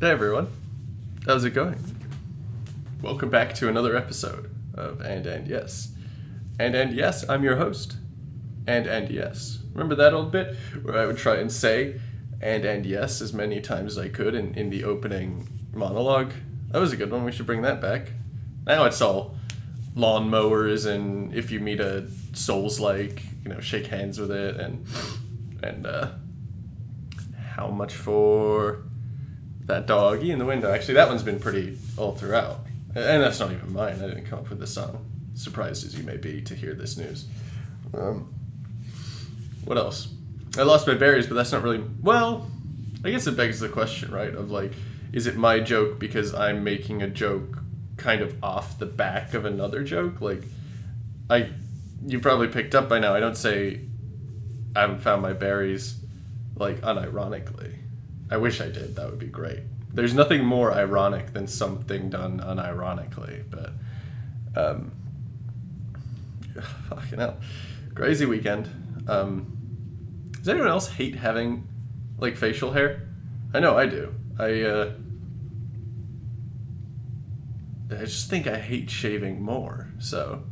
Hey everyone, how's it going? Welcome back to another episode of And and Yes. And and Yes, I'm your host. And and Yes. Remember that old bit where I would try and say and and yes as many times as I could in, in the opening monologue? That was a good one. We should bring that back. Now it's all lawnmowers and if you meet a souls like, you know, shake hands with it and and uh how much for that doggy in the window. Actually, that one's been pretty all throughout. And that's not even mine. I didn't come up with the song. Surprised as you may be to hear this news. Um, what else? I lost my berries, but that's not really. Well, I guess it begs the question, right? Of like, is it my joke because I'm making a joke kind of off the back of another joke? Like, I. You probably picked up by now. I don't say I haven't found my berries, like, unironically. I wish I did. That would be great. There's nothing more ironic than something done unironically, but um, fucking hell, crazy weekend. Um, does anyone else hate having like facial hair? I know I do. I uh, I just think I hate shaving more. So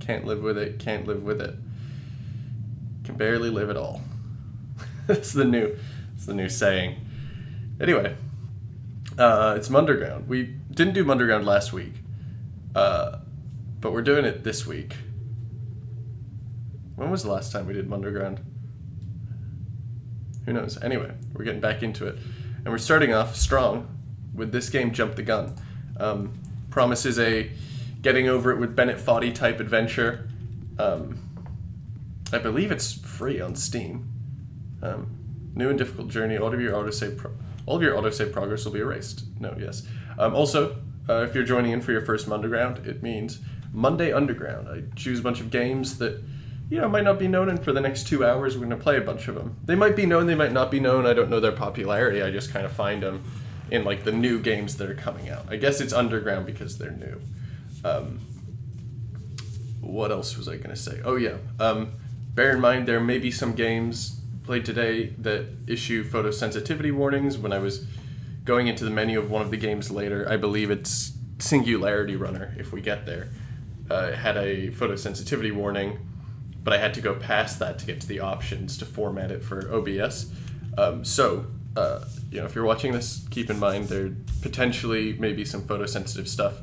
can't live with it. Can't live with it. Can barely live at all. That's the new, it's the new saying. Anyway, uh, it's Monderground. We didn't do Monderground last week, uh, but we're doing it this week. When was the last time we did Monderground? Who knows? Anyway, we're getting back into it, and we're starting off strong with this game, Jump the Gun. Um, promises a getting over it with Bennett Foddy type adventure. Um, I believe it's free on Steam. Um, new and difficult journey. All of your autosave, pro- all of your autosave progress will be erased. No, yes. Um, also, uh, if you're joining in for your first Underground, it means Monday Underground. I choose a bunch of games that you know might not be known, and for the next two hours, we're going to play a bunch of them. They might be known, they might not be known. I don't know their popularity. I just kind of find them in like the new games that are coming out. I guess it's Underground because they're new. Um, what else was I going to say? Oh yeah. Um, bear in mind there may be some games played today that issue photosensitivity warnings. When I was going into the menu of one of the games later, I believe it's Singularity Runner. If we get there, uh, had a photosensitivity warning, but I had to go past that to get to the options to format it for OBS. Um, so. Uh, you know, if you're watching this, keep in mind there potentially may be some photosensitive stuff,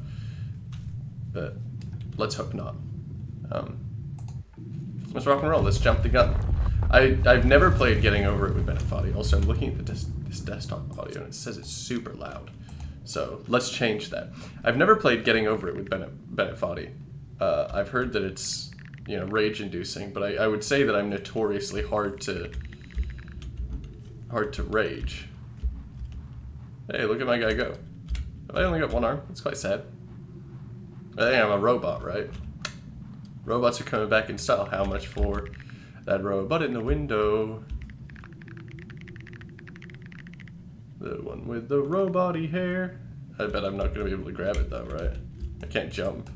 but let's hope not. Um, let's rock and roll. Let's jump the gun. I, I've never played Getting Over It with Foddy. Also, I'm looking at the des- this desktop audio and it says it's super loud. So let's change that. I've never played Getting Over It with Bennett, Bennett. Uh, I've heard that it's you know rage inducing, but I, I would say that I'm notoriously hard to hard to rage. Hey, look at my guy go. I only got one arm. It's quite sad. I think I'm a robot, right? Robots are coming back in style. How much for that robot in the window? The one with the robot hair. I bet I'm not going to be able to grab it though, right? I can't jump.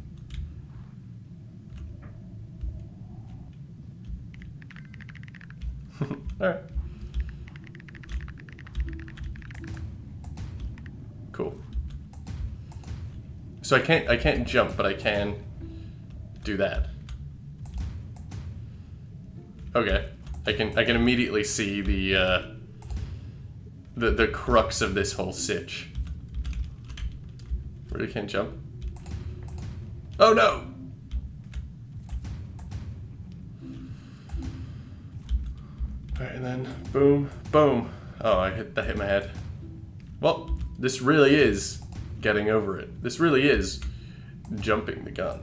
Alright. Cool. So I can't I can't jump, but I can do that. Okay. I can I can immediately see the uh, the the crux of this whole sitch. Really can't jump. Oh no! Alright, and then boom, boom. Oh, I hit that hit my head. Well, this really is getting over it. This really is jumping the gun.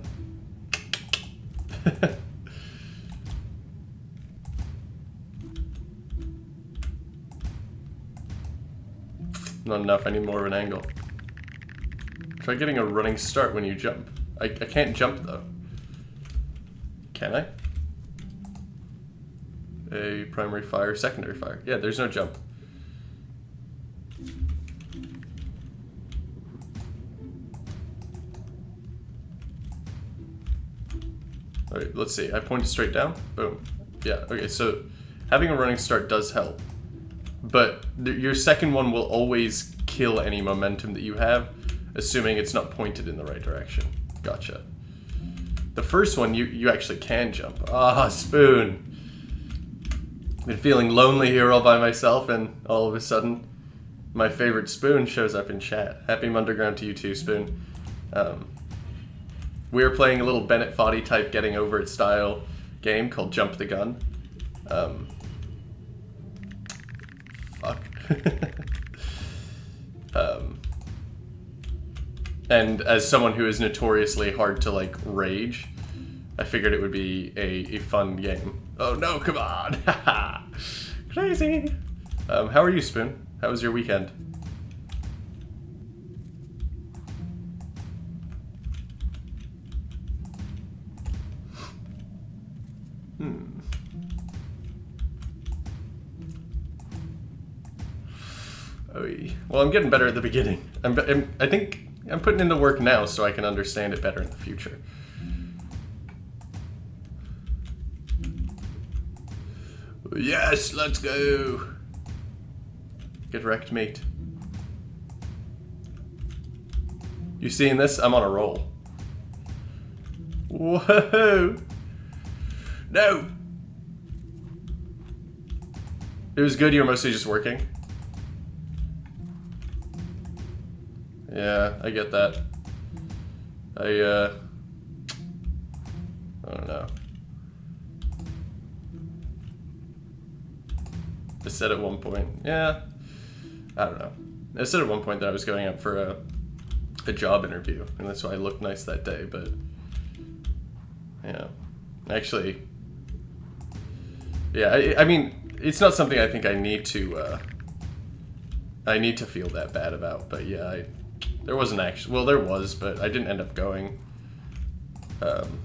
Not enough, I need more of an angle. Try getting a running start when you jump. I, I can't jump though. Can I? A primary fire, secondary fire. Yeah, there's no jump. Alright, let's see. I pointed straight down. Boom. Yeah, okay, so having a running start does help. But your second one will always kill any momentum that you have, assuming it's not pointed in the right direction. Gotcha. The first one, you, you actually can jump. Ah, spoon. Been feeling lonely here all by myself, and all of a sudden, my favorite spoon shows up in chat. Happy Underground to you too, Spoon. Um, we are playing a little Bennett Foddy type getting over it style game called Jump the Gun. Um. um, and as someone who is notoriously hard to like rage, I figured it would be a, a fun game. Oh no, come on! Crazy! Um, how are you, Spoon? How was your weekend? Well, I'm getting better at the beginning. I'm, I'm, I think I'm putting in the work now so I can understand it better in the future. Yes, let's go. Get wrecked, mate. You seeing this? I'm on a roll. Whoa! No! It was good, you were mostly just working. Yeah, I get that. I, uh... I don't know. I said at one point, yeah, I don't know. I said at one point that I was going up for a, a job interview, and that's why I looked nice that day, but yeah. Actually, yeah, I, I mean, it's not something I think I need to, uh, I need to feel that bad about, but yeah, I, there wasn't actually, well, there was, but I didn't end up going. Um,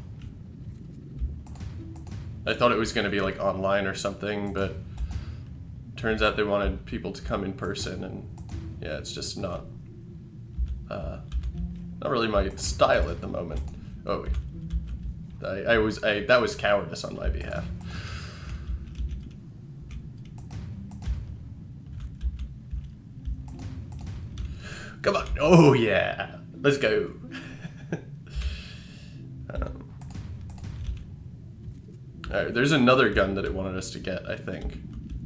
I thought it was going to be like online or something, but turns out they wanted people to come in person, and yeah, it's just not uh, not really my style at the moment. Oh, I, I was I that was cowardice on my behalf. Come on! Oh yeah, let's go. um, all right, there's another gun that it wanted us to get, I think.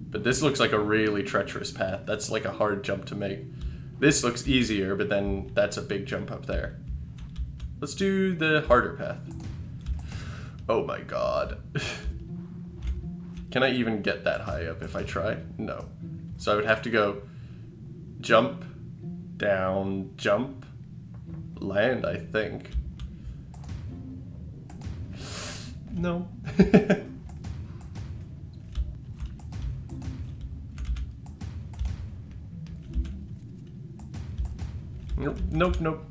But this looks like a really treacherous path. That's like a hard jump to make. This looks easier, but then that's a big jump up there. Let's do the harder path. Oh my god. Can I even get that high up if I try? No. So I would have to go jump, down, jump, land, I think. No. Nope, nope, nope.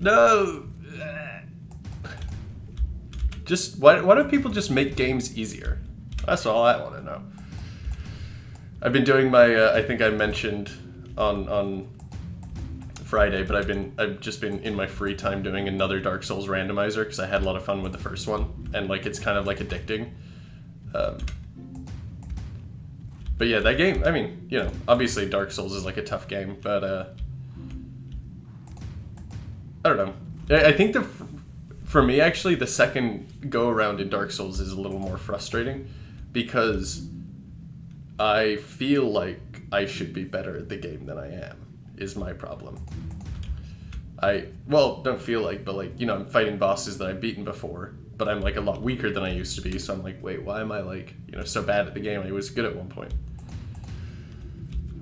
No! Just, why, why don't people just make games easier? That's all I want to know. I've been doing my, uh, I think I mentioned on, on Friday, but I've been, I've just been in my free time doing another Dark Souls randomizer because I had a lot of fun with the first one, and like, it's kind of like addicting. Um, but yeah, that game, I mean, you know, obviously Dark Souls is like a tough game, but uh I don't know. I, I think the for me actually the second go around in Dark Souls is a little more frustrating because I feel like I should be better at the game than I am is my problem. I well, don't feel like, but like, you know, I'm fighting bosses that I've beaten before but I'm like a lot weaker than I used to be. So I'm like, wait, why am I like, you know, so bad at the game? I was good at one point.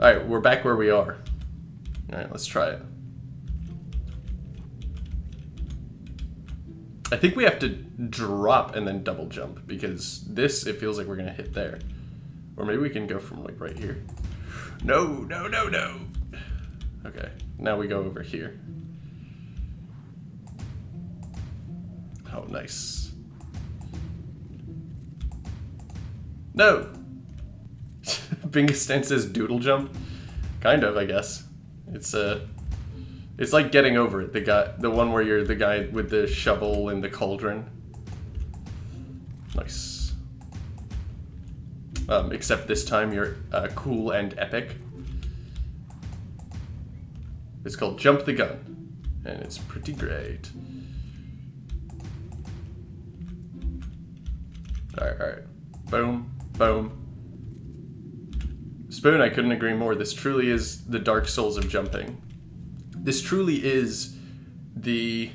All right, we're back where we are. All right, let's try it. I think we have to drop and then double jump because this, it feels like we're gonna hit there. Or maybe we can go from like right here. No, no, no, no. Okay, now we go over here. Oh, nice. No! Bingastan says doodle jump. Kind of, I guess. It's uh it's like getting over it. The guy the one where you're the guy with the shovel and the cauldron. Nice. Um, except this time you're uh, cool and epic. It's called Jump the Gun, and it's pretty great. Alright, alright. Boom, boom. Spoon, I couldn't agree more. This truly is the Dark Souls of jumping. This truly is the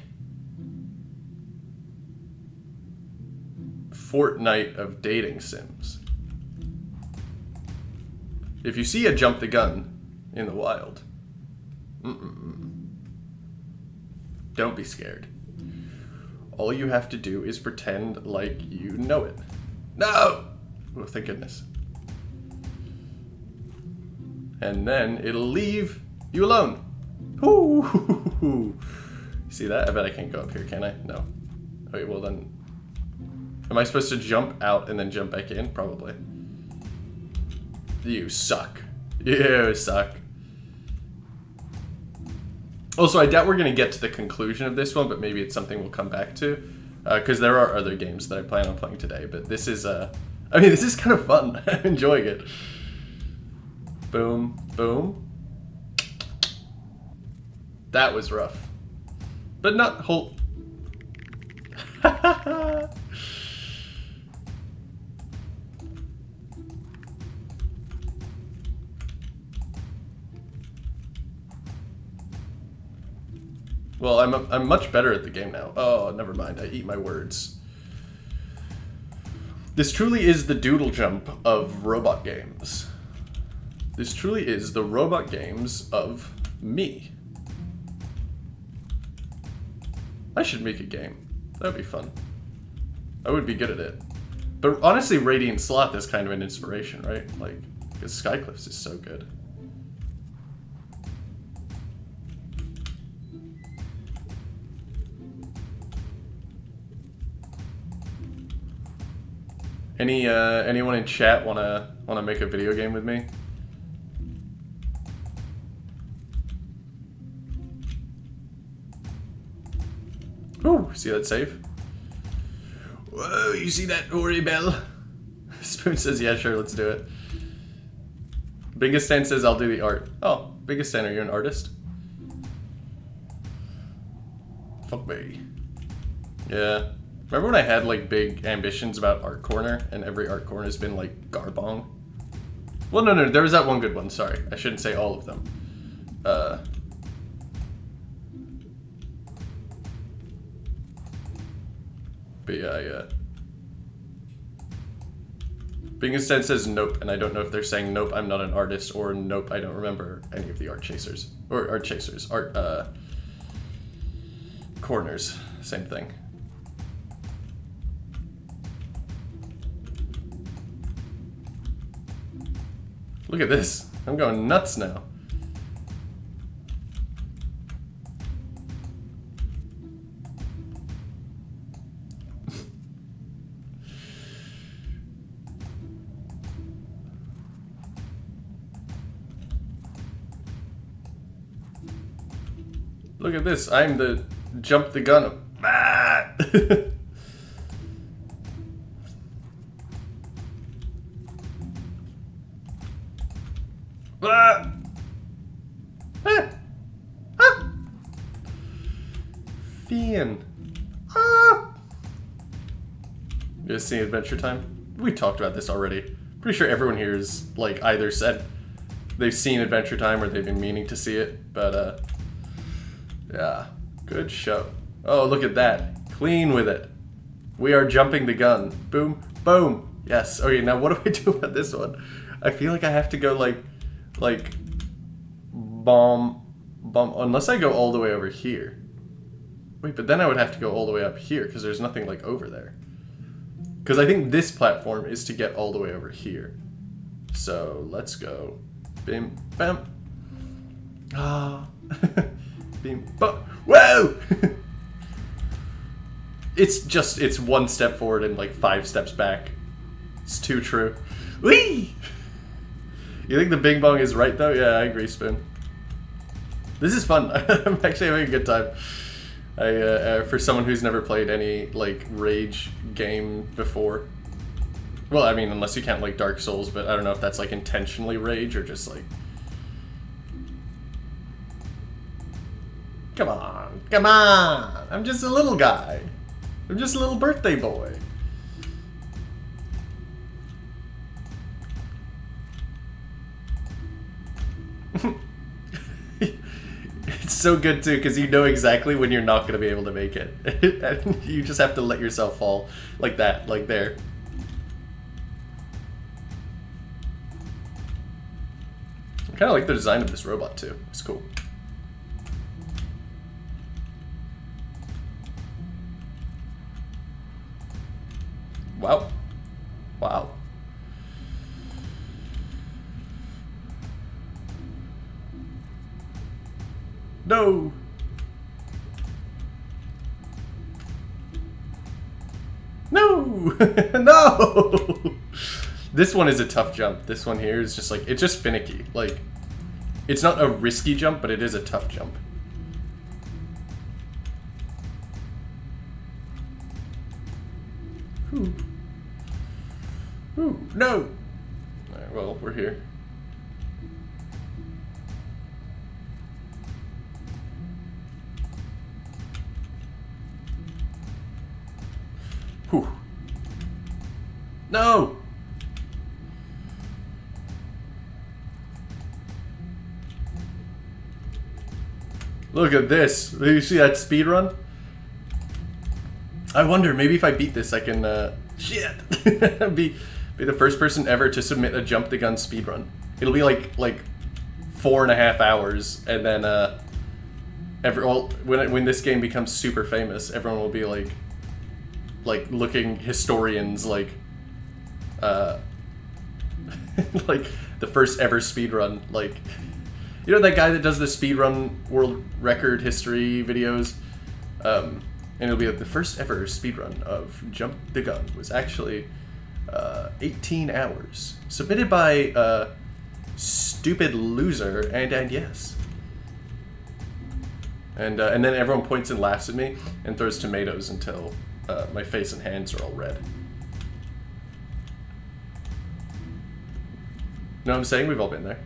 Fortnite of dating sims. If you see a jump the gun in the wild, mm-mm, don't be scared. All you have to do is pretend like you know it. No! Oh, thank goodness. And then it'll leave you alone. Ooh. See that? I bet I can't go up here, can I? No. Okay, well then Am I supposed to jump out and then jump back in? Probably. You suck. You suck. Also, I doubt we're going to get to the conclusion of this one, but maybe it's something we'll come back to. Because uh, there are other games that I plan on playing today, but this is, uh... I mean, this is kind of fun. I'm enjoying it. Boom, boom. That was rough. But not whole... Well, I'm, I'm much better at the game now. Oh, never mind. I eat my words. This truly is the doodle jump of robot games. This truly is the robot games of me. I should make a game. That'd be fun. I would be good at it. But honestly, Radiant Sloth is kind of an inspiration, right? Like, because Skycliffs is so good. Any uh, anyone in chat wanna wanna make a video game with me? Ooh, see that save? Whoa, you see that Ori bell? Spoon says, yeah, sure, let's do it. Biggest Stan says, I'll do the art. Oh, Biggest Stan, are you an artist? Fuck me. Yeah. Remember when I had like big ambitions about Art Corner and every Art Corner has been like Garbong? Well, no, no, there was that one good one. Sorry, I shouldn't say all of them. Uh, but yeah, yeah. Being instead says nope, and I don't know if they're saying nope, I'm not an artist, or nope, I don't remember any of the art chasers. Or art chasers, art, uh, corners, same thing. Look at this. I'm going nuts now. Look at this. I'm the jump the gun. Ah! Ah! Ah! Ah! Fian. Ah! You guys seen Adventure Time? We talked about this already. Pretty sure everyone here is, like, either said they've seen Adventure Time or they've been meaning to see it, but, uh, yeah, good show. Oh, look at that. Clean with it. We are jumping the gun. Boom, boom. Yes. Okay, now what do I do about this one? I feel like I have to go, like, like bomb bomb unless I go all the way over here. Wait, but then I would have to go all the way up here because there's nothing like over there. Because I think this platform is to get all the way over here. So let's go. Bim bam. Ah. Bim bam. Whoa! it's just it's one step forward and like five steps back. It's too true. Whee! You think the Bing Bong is right though? Yeah, I agree, Spoon. This is fun. I'm actually having a good time. I, uh, uh, for someone who's never played any like Rage game before, Well, I mean, unless you count like Dark Souls, but I don't know if that's like intentionally rage or just like. Come on, come on! I'm just a little guy. I'm just a little birthday boy. So good too because you know exactly when you're not going to be able to make it. and you just have to let yourself fall like that, like there. I kind of like the design of this robot too. It's cool. Wow. Wow. No! No! no! This one is a tough jump. This one here is just like, it's just finicky. Like, it's not a risky jump, but it is a tough jump. Ooh. Ooh, no! Alright, well, we're here. Whew. No! Look at this. Do you see that speed run? I wonder, maybe if I beat this, I can, uh, shit, be, be the first person ever to submit a jump the gun speed run. It'll be like, like, four and a half hours, and then, uh, every, well, when, it, when this game becomes super famous, everyone will be like, like, looking historians, like, uh, like, the first ever speed run, like, you know that guy that does the speedrun world record history videos? Um, and it'll be like the first ever speedrun of Jump the Gun was actually uh, 18 hours. Submitted by uh, Stupid Loser and and Yes. And, uh, and then everyone points and laughs at me and throws tomatoes until uh, my face and hands are all red. what I'm saying? We've all been there.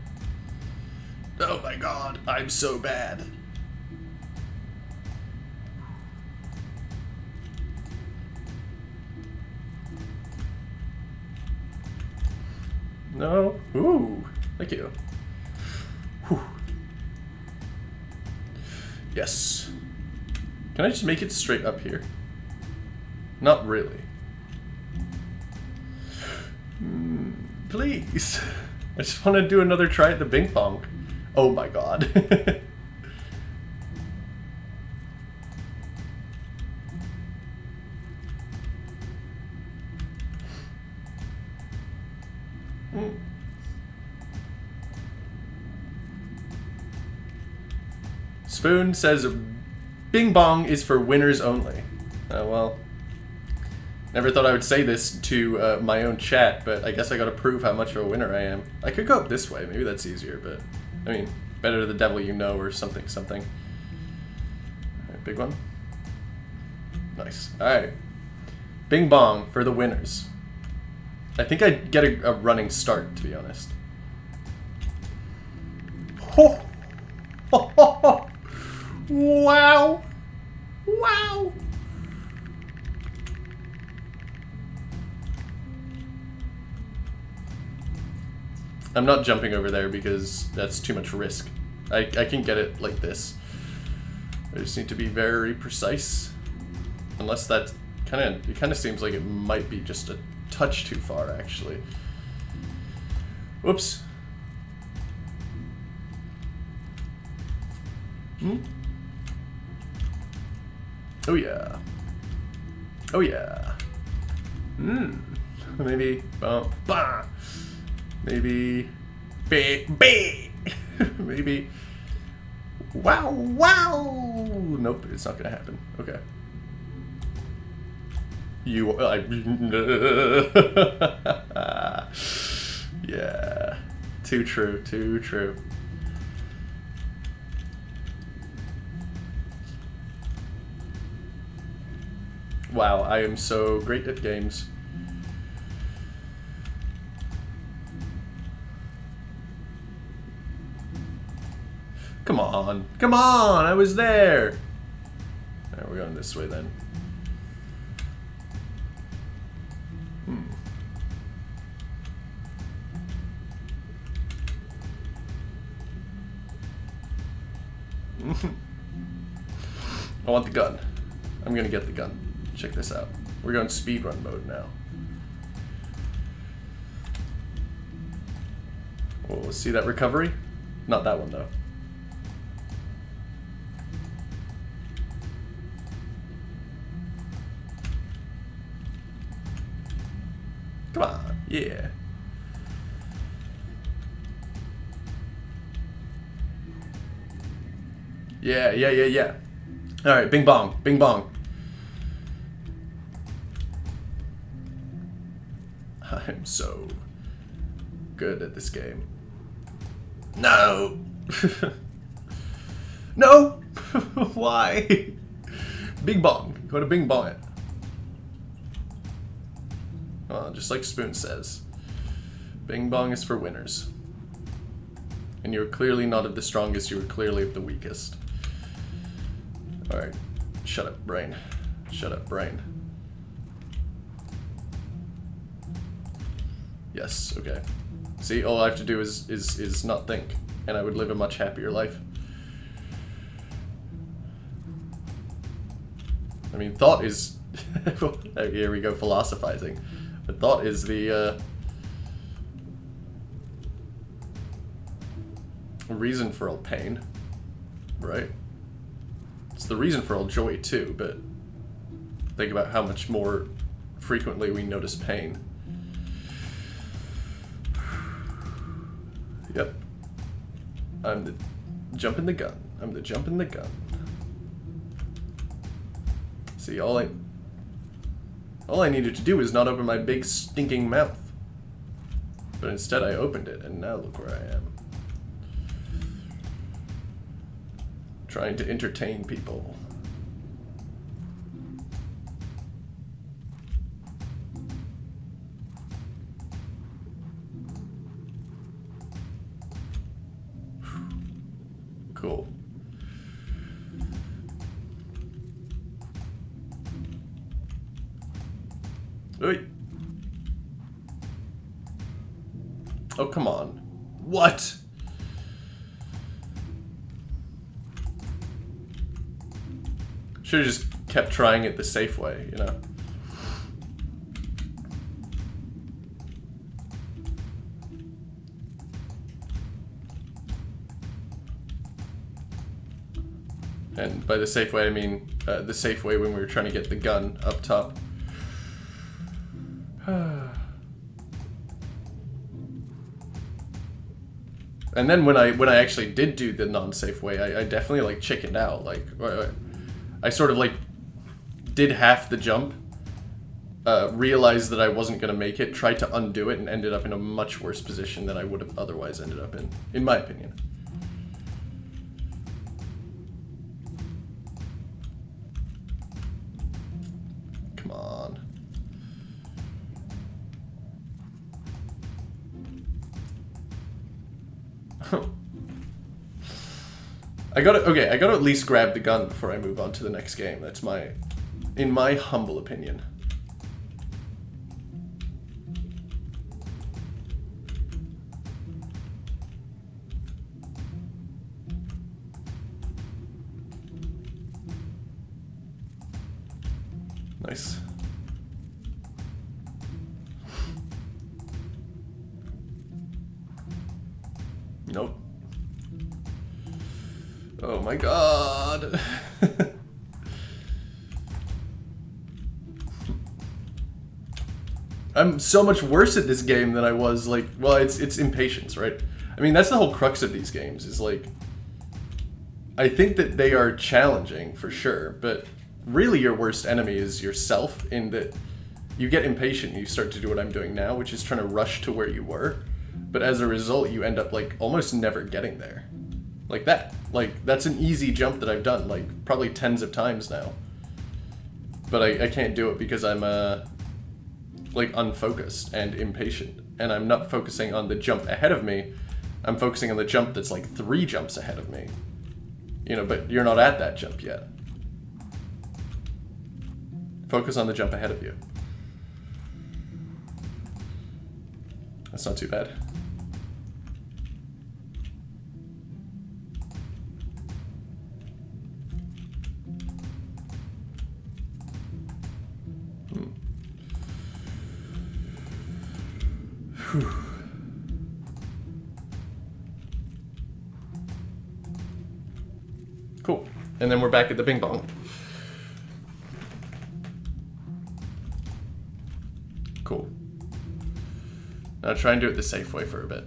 Oh my god, I'm so bad. No. Ooh. Thank you. Whew. Yes. Can I just make it straight up here? Not really. Mm, please. I just want to do another try at the Bing Pong. Oh my god. Spoon says Bing Bong is for winners only. Uh, well, never thought I would say this to uh, my own chat, but I guess I gotta prove how much of a winner I am. I could go up this way, maybe that's easier, but I mean, better the devil you know or something, something. Big one. Nice. Alright. Bing Bong for the winners. I think I'd get a, a running start, to be honest. Ho! Ho, ho, ho. Wow! Wow! I'm not jumping over there because that's too much risk. I, I can get it like this. I just need to be very precise. Unless that kind of, it kind of seems like it might be just a touch too far, actually. Whoops. Hmm? Oh yeah. Oh yeah. Hmm. Maybe. Uh, bah. Maybe. Be. Be. Maybe. Wow. Wow. Nope. It's not gonna happen. Okay. You. are I. yeah. Too true. Too true. Wow, I am so great at games. Come on. Come on! I was there! Alright, we're going this way then. Hmm. I want the gun. I'm gonna get the gun. Check this out. We're going speedrun mode now. Oh, see that recovery? Not that one though. Yeah. Yeah, yeah, yeah, yeah. Alright, bing bong, bing bong. I'm so good at this game. No! no! Why? Bing bong. Go to bing bong it. Uh, just like Spoon says. Bing bong is for winners. And you're clearly not of the strongest, you were clearly of the weakest. Alright. Shut up, brain. Shut up, brain. Yes, okay. See, all I have to do is, is, is not think, and I would live a much happier life. I mean, thought is... Here we go, philosophizing. But thought is the, uh... reason for all pain, right? It's the reason for all joy, too, but think about how much more frequently we notice pain. Yep. I'm the jump in the gun. I'm the jump in the gun. See, all I... All I needed to do was not open my big stinking mouth. But instead I opened it, and now look where I am. Trying to entertain people. Should have just kept trying it the safe way, you know? And by the safe way, I mean uh, the safe way when we were trying to get the gun up top. and then when I when I actually did do the non-safe way, I, I definitely like chickened out. Like I sort of like did half the jump, uh, realized that I wasn't gonna make it, tried to undo it, and ended up in a much worse position than I would have otherwise ended up in, in my opinion. I gotta, okay, I gotta at least grab the gun before I move on to the next game. That's my, in my humble opinion. I'm so much worse at this game than I was like well it's it's impatience, right? I mean that's the whole crux of these games is like I think that they are challenging for sure, but really your worst enemy is yourself in that you get impatient and you start to do what I'm doing now, which is trying to rush to where you were. But as a result, you end up like almost never getting there like that. Like, that's an easy jump that I've done, like, probably tens of times now. But I, I can't do it because I'm, uh, like, unfocused and impatient. And I'm not focusing on the jump ahead of me, I'm focusing on the jump that's, like, three jumps ahead of me. You know, but you're not at that jump yet. Focus on the jump ahead of you. That's not too bad. Cool. And then we're back at the bing bong. Cool. Now try and do it the safe way for a bit.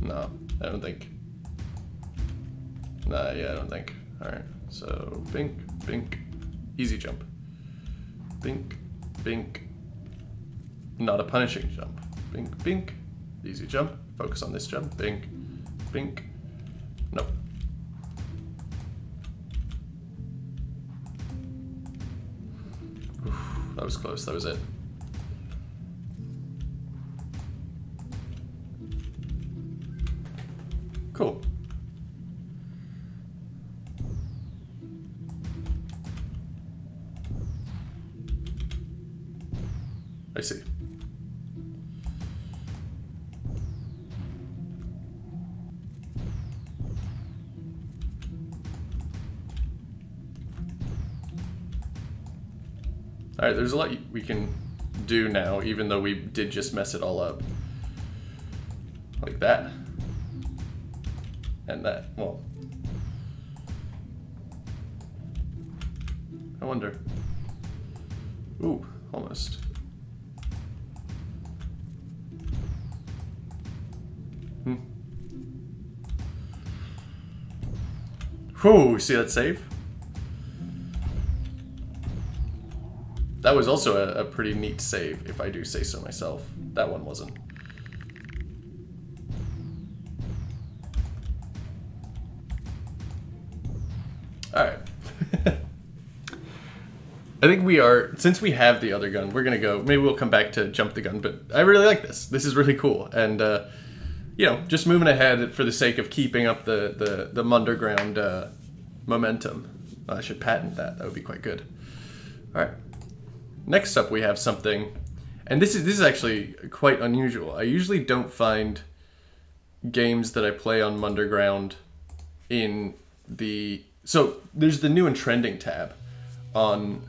No, I don't think. Nah, yeah, I don't think. Alright, so bink, bink, easy jump. Bink, bink, not a punishing jump. Bink, bink. Easy jump. Focus on this jump. Bink, bink. Nope. Oof, that was close. That was it. There's a lot we can do now, even though we did just mess it all up. Like that. And that. Well. I wonder. Ooh, almost. Hmm. Whew, see that save? That was also a, a, pretty neat save, if I do say so myself. That one wasn't. Alright. I think we are, since we have the other gun, we're gonna go, maybe we'll come back to jump the gun, but I really like this. This is really cool, and, uh, you know, just moving ahead for the sake of keeping up the, the, the Monderground uh, momentum. I should patent that, that would be quite good. Alright. Next up, we have something, and this is this is actually quite unusual. I usually don't find games that I play on Monderground in the so there's the new and trending tab on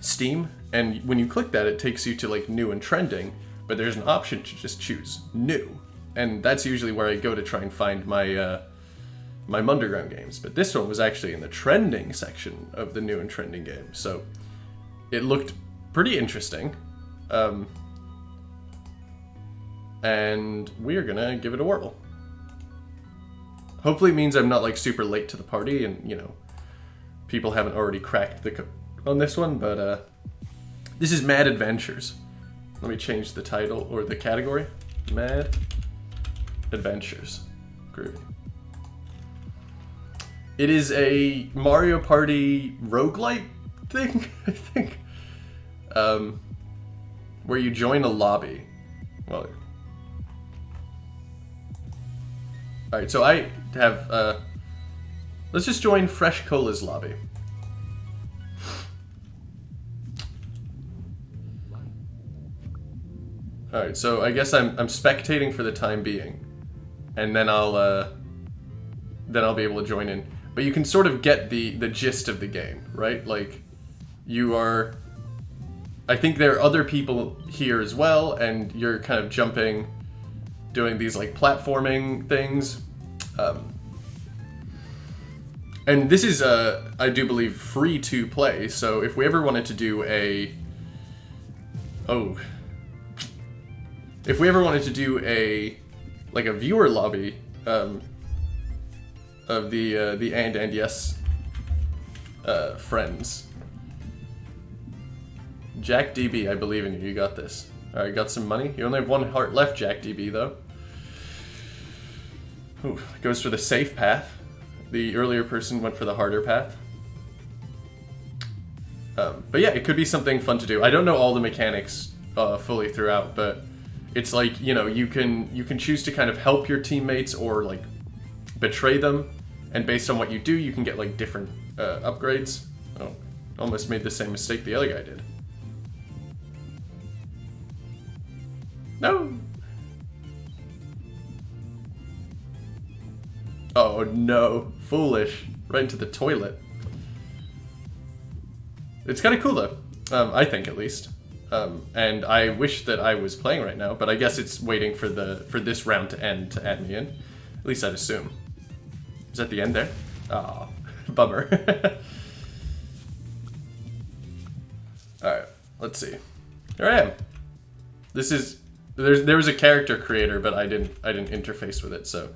Steam, and when you click that, it takes you to like new and trending. But there's an option to just choose new, and that's usually where I go to try and find my uh, my Monderground games. But this one was actually in the trending section of the new and trending game, so it looked pretty interesting. Um, and we're gonna give it a whirl. Hopefully means I'm not like super late to the party and, you know, people haven't already cracked the on this one, but uh, this is Mad Adventures. Let me change the title or the category. Mad Adventures. Groovy. It is a Mario Party roguelite thing, I think um, where you join a lobby. Well, all right. So I have. Uh, let's just join Fresh Cola's lobby. All right. So I guess I'm I'm spectating for the time being, and then I'll uh, then I'll be able to join in. But you can sort of get the the gist of the game, right? Like you are I think there are other people here as well, and you're kind of jumping, doing these like platforming things. Um, and this is, uh, I do believe, free to play. So if we ever wanted to do a, oh, if we ever wanted to do a, like a viewer lobby um, of the uh, the and and yes uh, friends, Jack DB, I believe in you. You got this. All right, got some money. You only have one heart left, Jack DB, though. Ooh, goes for the safe path. The earlier person went for the harder path. Um, but yeah, it could be something fun to do. I don't know all the mechanics uh, fully throughout, but it's like you know you can you can choose to kind of help your teammates or like betray them, and based on what you do, you can get like different uh, upgrades. Oh, almost made the same mistake the other guy did. No. Oh no, foolish. Right into the toilet. It's kind of cool though, um, I think at least. Um, and I wish that I was playing right now, but I guess it's waiting for the for this round to end to add me in. At least I'd assume. Is that the end there? Oh, bummer. Alright, let's see. Here I am. This is there's there was a character creator, but I didn't I didn't interface with it, so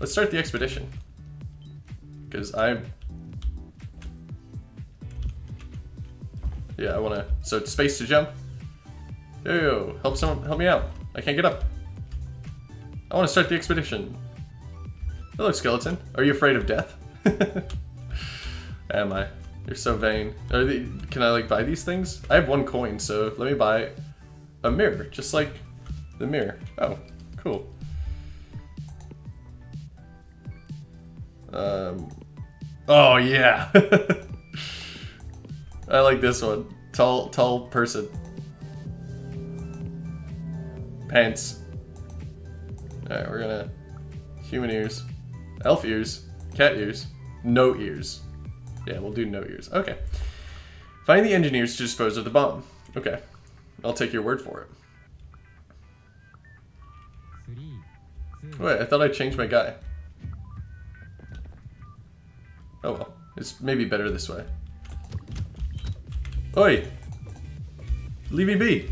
let's start the expedition. Because I Yeah, I wanna so it's space to jump. Yo, help someone help me out. I can't get up. I wanna start the expedition. Hello, skeleton. Are you afraid of death? Am I? You're so vain. Can I like buy these things? I have one coin, so let me buy a mirror, just like the mirror. Oh, cool. Um, oh yeah. I like this one. Tall, tall person. Pants. Alright, we're gonna... Human ears. Elf ears. Cat ears. No ears. Yeah, we'll do no ears. Okay. Find the engineers to dispose of the bomb. Okay. I'll take your word for it. Hmm. Wait, I thought I changed my guy. Oh well. It's maybe better this way. Oi! Leave me be!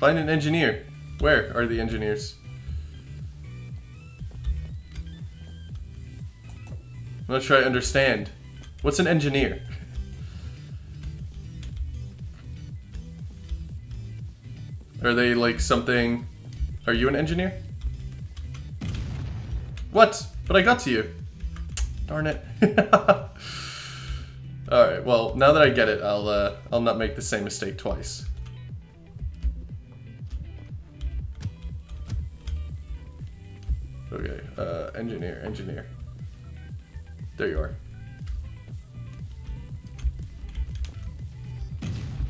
Find an engineer. Where are the engineers? I'm not sure I understand. What's an engineer? Are they like something... Are you an engineer? What? But I got to you. Darn it. Alright, well, now that I get it, I'll, uh, I'll not make the same mistake twice. Okay, uh, engineer, engineer. There you are.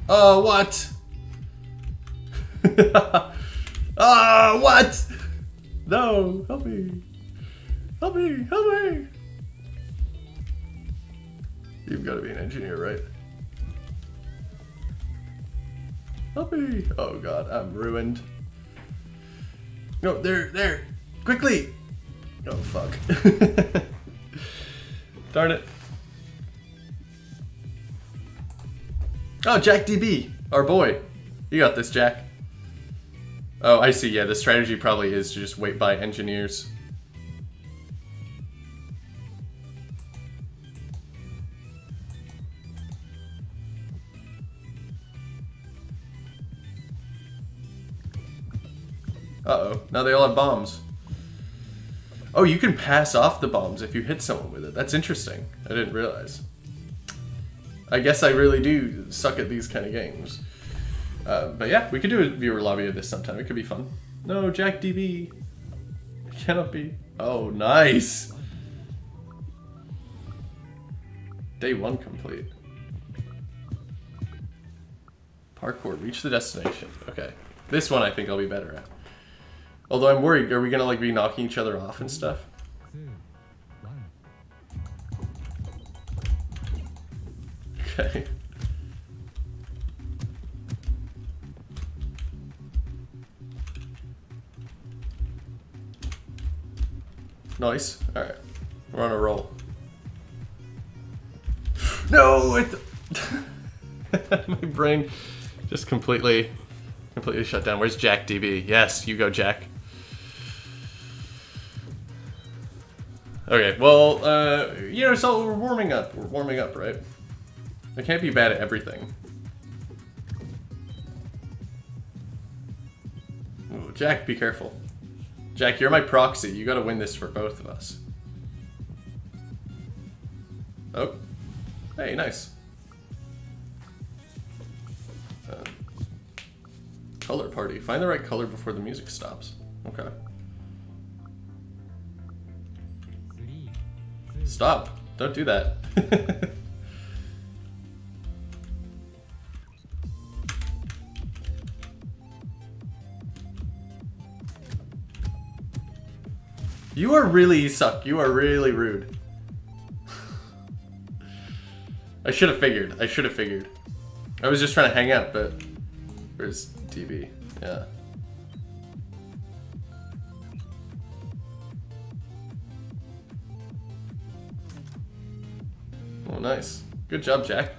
Oh, what? Ah, uh, what? No, help me. Help me, help me. You've got to be an engineer, right? Help me. Oh god, I'm ruined. No, there, there. Quickly. Oh, fuck. Darn it. Oh, Jack DB, our boy. You got this, Jack. Oh, I see. Yeah, the strategy probably is to just wait by engineers. Uh-oh. Now they all have bombs. Oh, you can pass off the bombs if you hit someone with it. That's interesting. I didn't realize. I guess I really do suck at these kind of games. Uh, but yeah, we could do a viewer lobby of this sometime. It could be fun. No, Jack DB. Cannot be. Oh, nice. Day one complete. Parkour, reach the destination. Okay. This one I think I'll be better at. Although I'm worried, are we gonna like be knocking each other off and stuff? Okay. Nice. Alright. We're on a roll. No! It My brain just completely completely shut down. Where's Jack DB? Yes, you go, Jack. Okay, well, uh, you know, so we're warming up. We're warming up, right? I can't be bad at everything. Ooh, Jack, be careful. Jack, you're my proxy. You gotta win this for both of us. Oh. Hey, nice. Uh, color party. Find the right color before the music stops. Okay. Stop. Don't do that. you are really suck. You are really rude. I should have figured. I should have figured. I was just trying to hang out, but where's TV? Yeah. Oh, nice. Good job, Jack.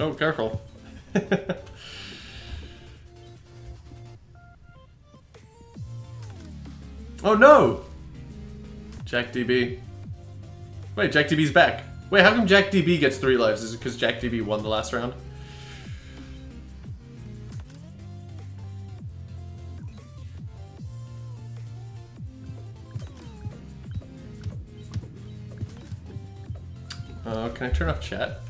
Oh, careful. oh no! Jack DB. Wait, Jack DB's back. Wait, how come Jack DB gets three lives? Is it because Jack DB won the last round? Uh, can I turn off chat?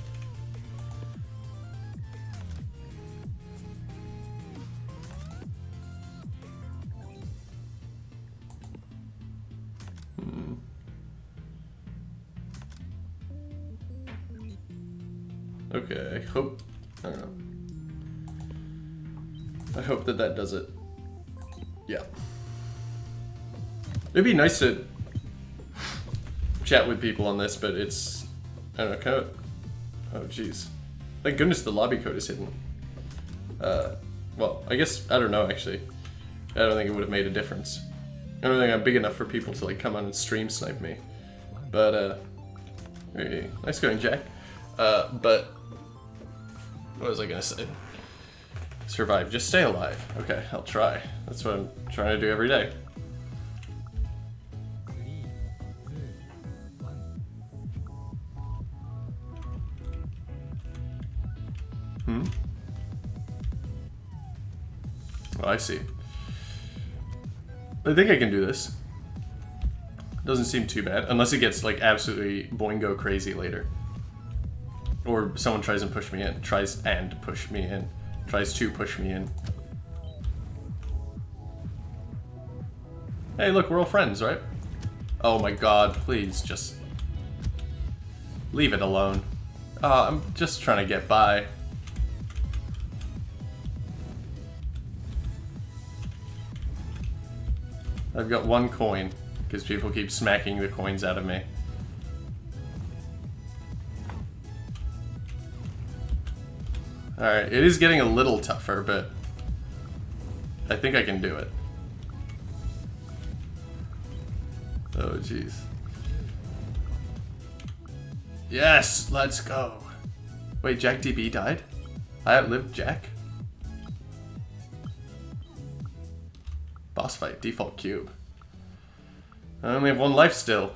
Okay, I hope... I don't know. I hope that that does it. Yeah. It'd be nice to chat with people on this, but it's I don't know, kind of. Oh, jeez. Thank goodness the lobby code is hidden. Uh, well, I guess I don't know actually. I don't think it would have made a difference. I don't think I'm big enough for people to like come on and stream snipe me. But uh, hey, nice going, Jack. Uh, but what was I gonna say? Survive. Just stay alive. Okay, I'll try. That's what I'm trying to do every day. Hmm? Oh, I see. I think I can do this. Doesn't seem too bad, unless it gets like absolutely boingo crazy later. Or someone tries and push me in. Tries and push me in. Tries to push me in. Hey, look, we're all friends, right? Oh my god, please just... Leave it alone. Uh, I'm just trying to get by. I've got one coin, because people keep smacking the coins out of me. Alright, it is getting a little tougher, but I think I can do it. Oh, jeez. Yes, let's go. Wait, Jack DB died? I outlived Jack? Boss fight, default cube. I only have one life still.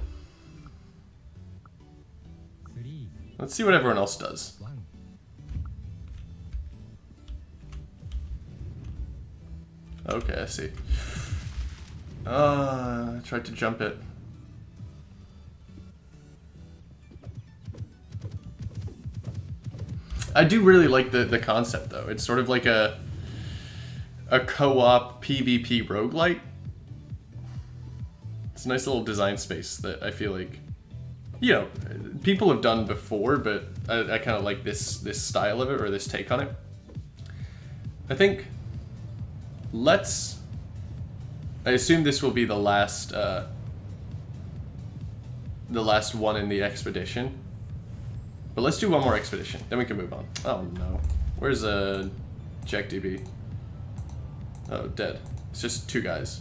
Let's see what everyone else does. Okay, I see. Uh, I tried to jump it. I do really like the, the concept though. It's sort of like a a co-op PvP roguelite. It's a nice little design space that I feel like you know, people have done before, but I, I kind of like this this style of it or this take on it. I think let's. I assume this will be the last. Uh, the last one in the expedition. But let's do one more expedition, then we can move on. Oh no, where's uh, Jack DB? Oh, dead. It's just two guys.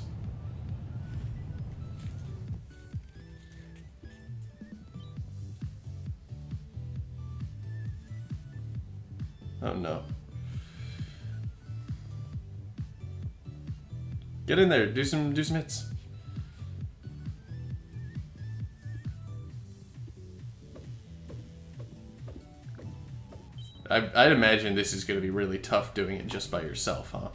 Oh no. Get in there, do some do some hits. I, I'd imagine this is going to be really tough doing it just by yourself, huh?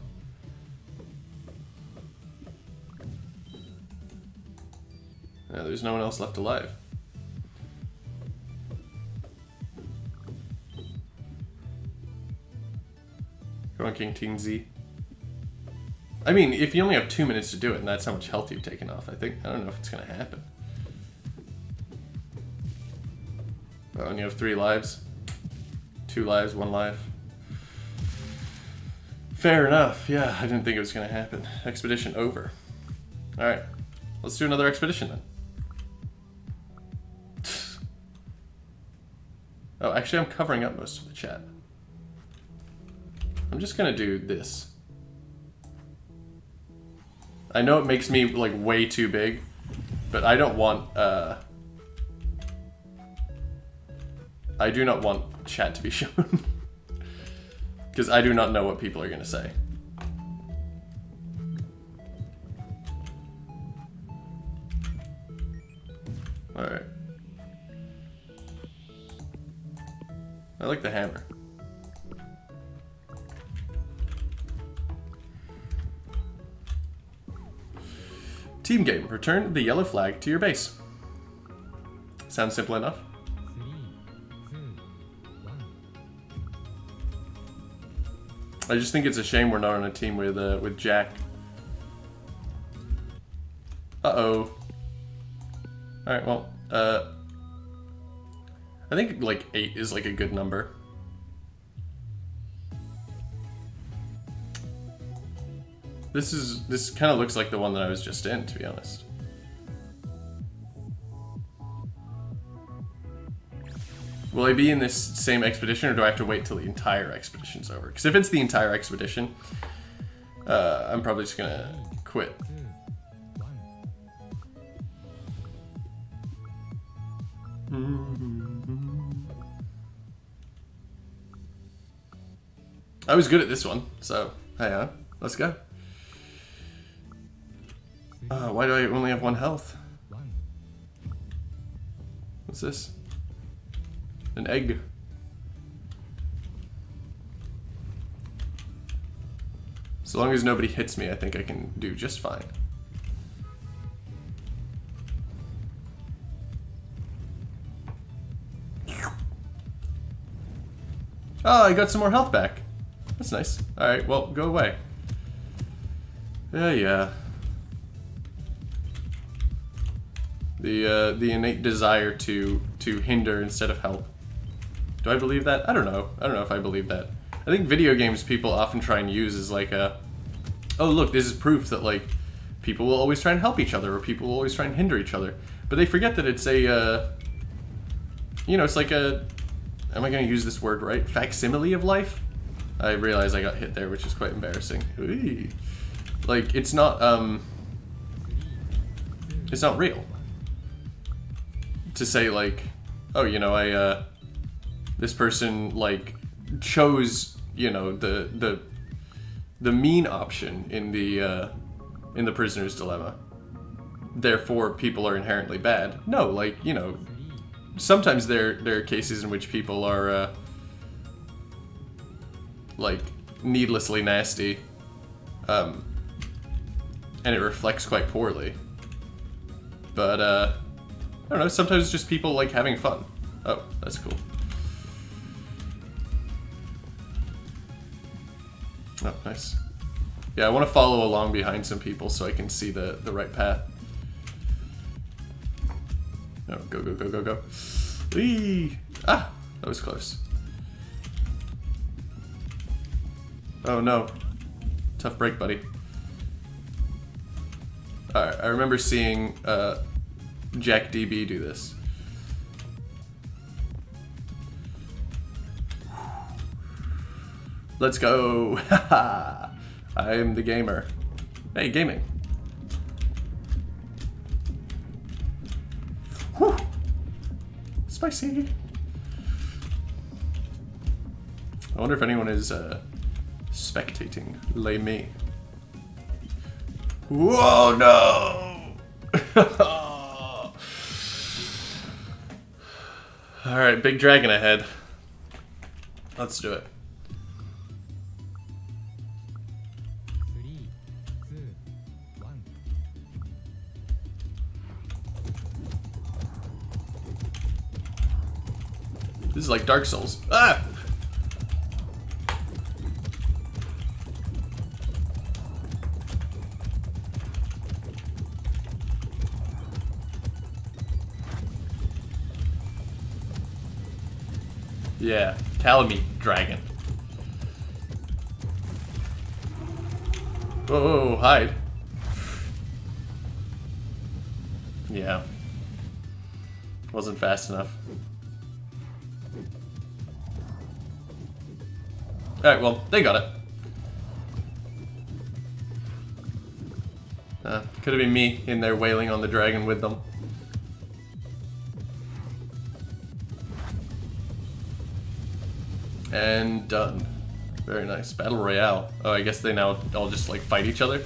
There's no one else left alive. Come on, King Teen Z. I mean, if you only have two minutes to do it, and that's how much health you've taken off, I think I don't know if it's gonna happen. Oh, and you have three lives. Two lives, one life. Fair enough. Yeah, I didn't think it was gonna happen. Expedition over. All right, let's do another expedition then. Oh, actually, I'm covering up most of the chat. I'm just gonna do this. I know it makes me like way too big, but I don't want, uh... I do not want chat to be shown. Because I do not know what people are gonna say. Alright. I like the hammer. Team game. Return the yellow flag to your base. Sounds simple enough. I just think it's a shame we're not on a team with uh, with Jack. Uh oh. All right. Well, uh, I think like eight is like a good number. This is this kind of looks like the one that I was just in, to be honest. Will I be in this same expedition, or do I have to wait till the entire expedition's over? Because if it's the entire expedition, uh, I'm probably just gonna quit. I was good at this one, so hey, on, let's go. Uh, why do I only have one health? What's this? An egg. As long as nobody hits me, I think I can do just fine. Oh, I got some more health back. That's nice. Alright, well, go away. Yeah, yeah. The, uh, the innate desire to, to hinder instead of help. Do I believe that? I don't know. I don't know if I believe that. I think video games people often try and use as like a, oh look, this is proof that like people will always try and help each other or people will always try and hinder each other. But they forget that it's a, uh, you know, it's like a, am I going to use this word right? Facsimile of life? I realize I got hit there, which is quite embarrassing. Ooh. Like, it's not, um, it's not real. To say like, oh, you know, I, uh, this person like chose you know the the the mean option in the uh, in the prisoner's dilemma. Therefore people are inherently bad. No like you know sometimes there there are cases in which people are uh, like needlessly nasty um, and it reflects quite poorly. But uh, I don't know sometimes it's just people like having fun oh that's cool Oh, nice. Yeah, I want to follow along behind some people so I can see the, the right path. Oh, go, go, go, go, go. Whee! Ah, that was close. Oh no. Tough break, buddy. Alright, I remember seeing uh, Jack DB do this. Let's go. I am the gamer. Hey, gaming. Whew. Spicy. I wonder if anyone is uh, spectating. Lay me. Whoa, no! Alright, big dragon ahead. Let's do it. This is like Dark Souls. Ah! Yeah, Calamite Dragon. Whoa, whoa, whoa, hide. Yeah. Wasn't fast enough. Alright, well, they got it. Uh, could have been me in there wailing on the dragon with them. And done. Very nice. Battle Royale. Oh, I guess they now all just like fight each other?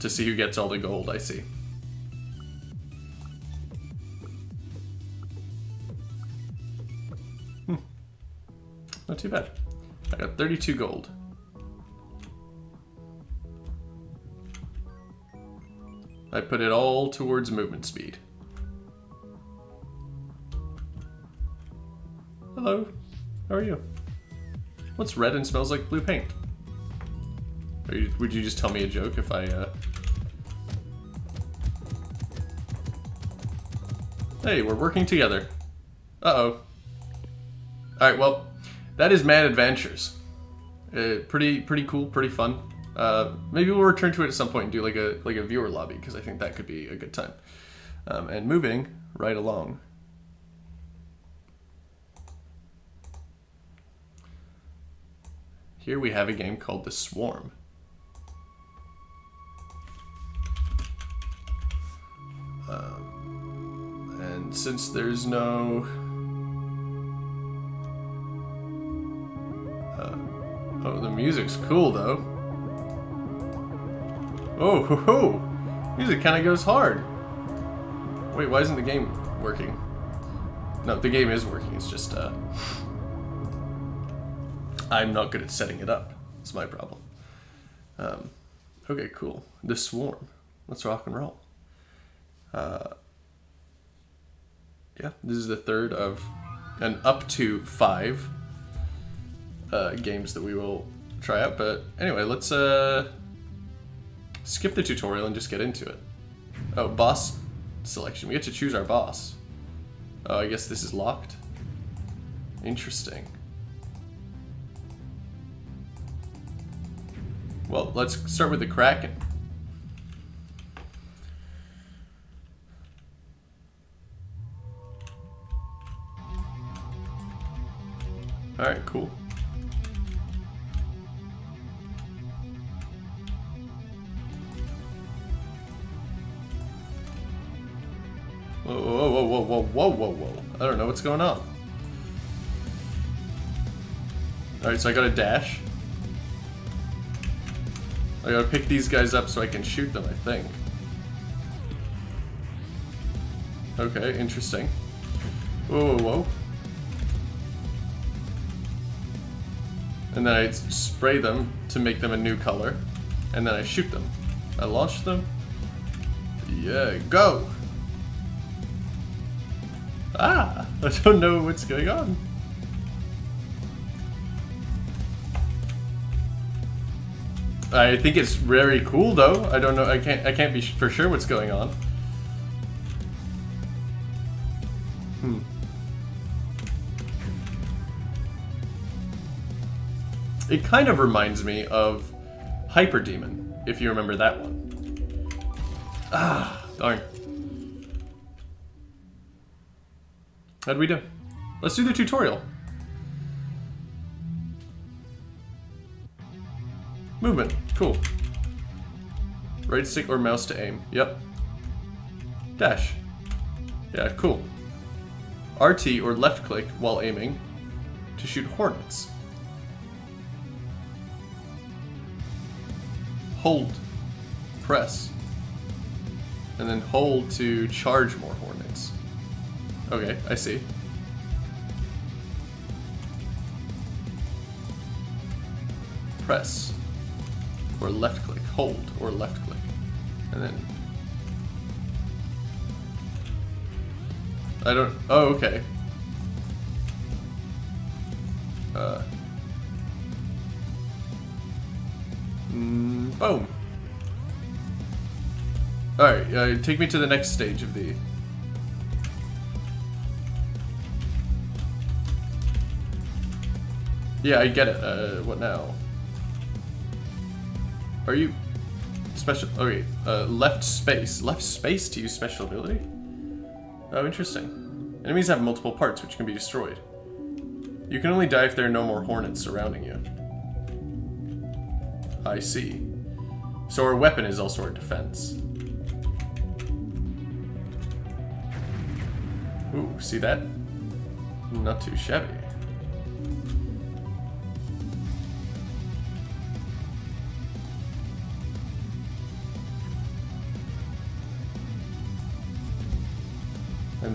To see who gets all the gold, I see. Hmm. Not too bad. I got 32 gold. I put it all towards movement speed. How are you? What's red and smells like blue paint? You, would you just tell me a joke if I, uh... Hey, we're working together. Uh-oh. Alright, well, that is Mad Adventures. Uh, pretty, pretty cool, pretty fun. Uh, maybe we'll return to it at some point and do like a like a viewer lobby because I think that could be a good time. Um, and moving right along. Here we have a game called The Swarm. Um, and since there's no... Uh, oh, the music's cool though. Oh, ho, ho. Music kind of goes hard. Wait, why isn't the game working? No, the game is working. It's just, uh... I'm not good at setting it up. It's my problem. Um, okay, cool. The Swarm. Let's rock and roll. Uh, yeah, this is the third of an up to five uh, games that we will try out. But anyway, let's uh, skip the tutorial and just get into it. Oh, boss selection. We get to choose our boss. Oh, I guess this is locked. Interesting. Well, let's start with the Kraken. Alright, cool. Whoa, whoa, whoa, whoa, whoa, whoa, whoa. I don't know what's going on. Alright, so I got a dash. I gotta pick these guys up so I can shoot them, I think. Okay, interesting. Whoa, whoa, whoa. And then I spray them to make them a new color. And then I shoot them. I launch them. Yeah, go! Ah! I don't know what's going on. I think it's very cool though. I don't know. I can't. I can't be for sure what's going on. Hmm. It kind of reminds me of Hyper Demon, if you remember that one. Ah, darn. How'd we do? Let's do the tutorial. Movement. Cool. Right stick or mouse to aim. Yep. Dash. Yeah, cool. RT or left click while aiming to shoot hornets. Hold. Press. And then hold to charge more hornets. Okay, I see. Press. Or left click. Hold or left click. And then... I don't... Oh, okay. Uh... Mm, boom. Alright, uh, take me to the next stage of the Yeah, I get it. Uh, what now? Are you special? Okay, uh, left space. Left space to use special ability. Oh, interesting. Enemies have multiple parts which can be destroyed. You can only die if there are no more hornets surrounding you. I see. So our weapon is also our defense. Ooh, see that? Not too shabby.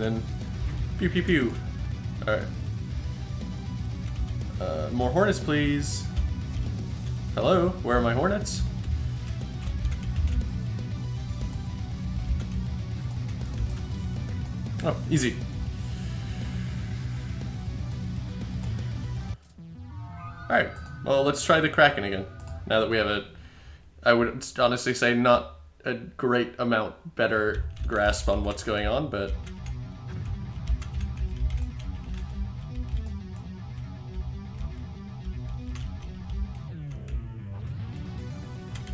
Then, pew pew pew. Alright. Uh, more hornets, please. Hello, where are my hornets? Oh, easy. Alright, well, let's try the Kraken again. Now that we have a, I would honestly say not a great amount better grasp on what's going on, but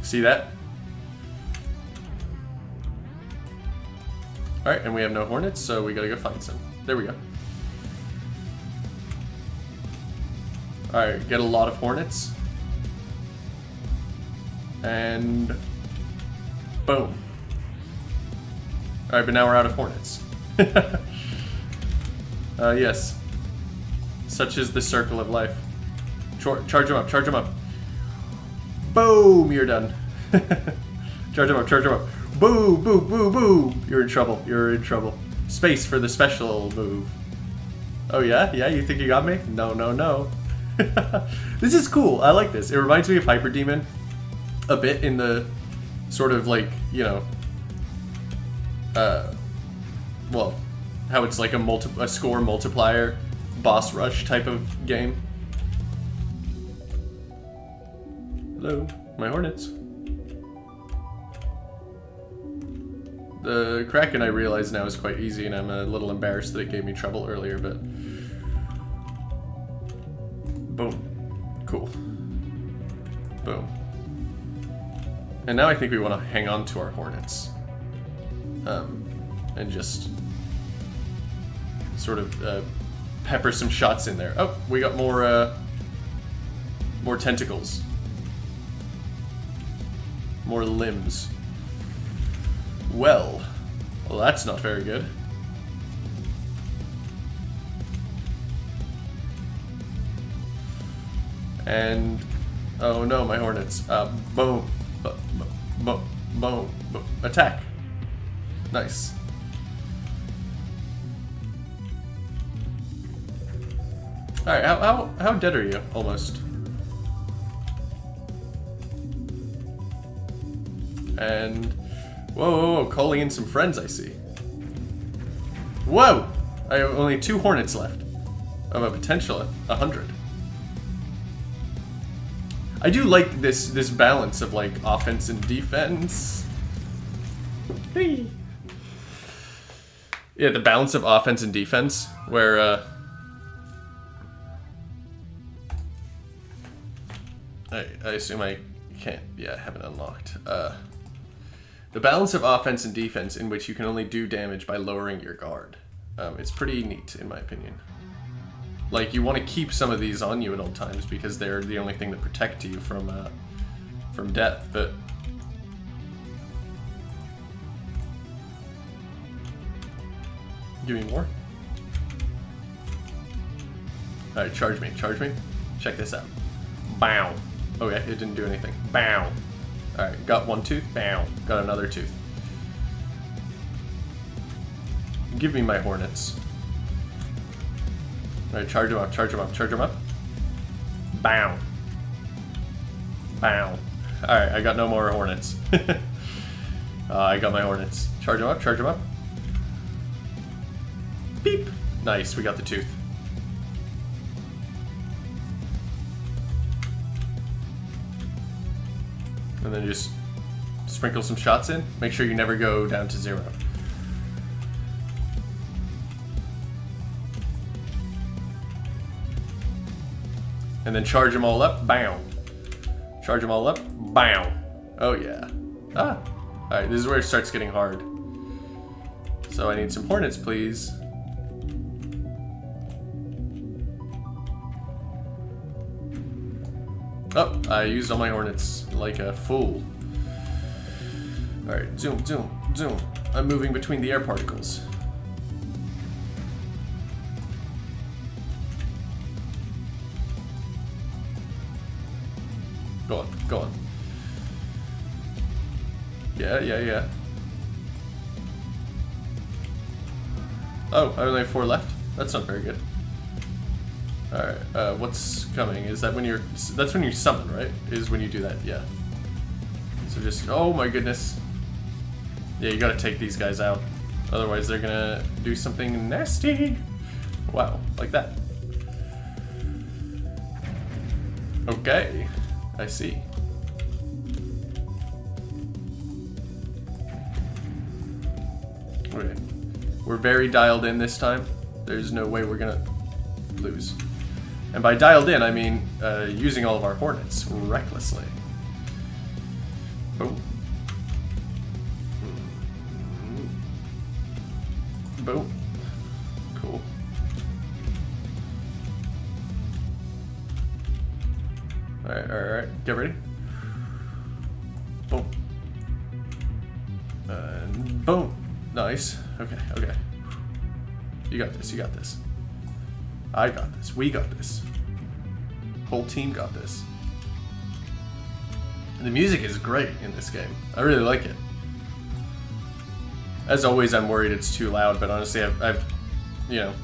See that? Alright, and we have no hornets, so we gotta go find some. There we go. Alright, get a lot of hornets. And... Boom. Alright, but now we're out of hornets. uh, yes. Such is the circle of life. Char charge them up, charge them up. Boom, you're done. charge him up, charge him up. Boo, boo, boo, boo. You're in trouble, you're in trouble. Space for the special move. Oh yeah? Yeah, you think you got me? No, no, no. this is cool. I like this. It reminds me of Hyper Demon a bit in the sort of like, you know, uh, well, how it's like a multi a score multiplier boss rush type of game. Hello, my hornets. The Kraken I realize now is quite easy and I'm a little embarrassed that it gave me trouble earlier, but... Boom. Cool. Boom. And now I think we want to hang on to our hornets. Um, and just sort of uh, pepper some shots in there. Oh, we got more, uh, more tentacles. More limbs. Well, well that's not very good. And, oh no, my hornets. Uh, boom, boom, boom, boom. Attack. Nice. Alright, how, how, how dead are you, almost? And... Whoa, whoa, whoa, calling in some friends, I see. Whoa! I have only two hornets left. Of a potential a 100. I do like this this balance of like offense and defense. Hey. Yeah, the balance of offense and defense, where uh, I, I assume I can't. Yeah, I haven't unlocked. Uh, the balance of offense and defense in which you can only do damage by lowering your guard. Um, it's pretty neat, in my opinion. Like, you want to keep some of these on you at all times because they're the only thing that protect you from, uh, from death, but... Give me more. Alright, charge me, charge me. Check this out. Bow. Okay, it didn't do anything. Bow. Alright, got one tooth. Bow. Got another tooth. Give me my hornets. Alright, charge them up, charge them up, charge them up. Bow. Bow. Alright, I got no more hornets. uh, I got my hornets. Charge them up, charge them up. Beep. Nice, we got the tooth. And then just sprinkle some shots in. Make sure you never go down to zero. And then charge them all up. Bam. Charge them all up. Bam. Oh, yeah. Ah. Alright, this is where it starts getting hard. So I need some hornets, please. Oh, I used all my hornets like a fool. Alright, zoom, zoom, zoom. I'm moving between the air particles. Go on, go on. Yeah, yeah, yeah. Oh, I only have four left? That's not very good. Alright, uh, what's coming? Is that when you're... That's when you summon, right? Is when you do that, yeah. So just... Oh my goodness. Yeah, you gotta take these guys out. Otherwise they're gonna do something nasty. Wow, like that. Okay, I see. Okay, we're very dialed in this time. There's no way we're gonna lose. And by dialed in, I mean uh, using all of our hornets recklessly. Boom. Boom. Cool. Alright, alright. Get ready. Boom. And boom. Nice. Okay, okay. You got this, you got this. I got this. We got this. Whole team got this. And the music is great in this game. I really like it. As always, I'm worried it's too loud, but honestly, I've, I've you know,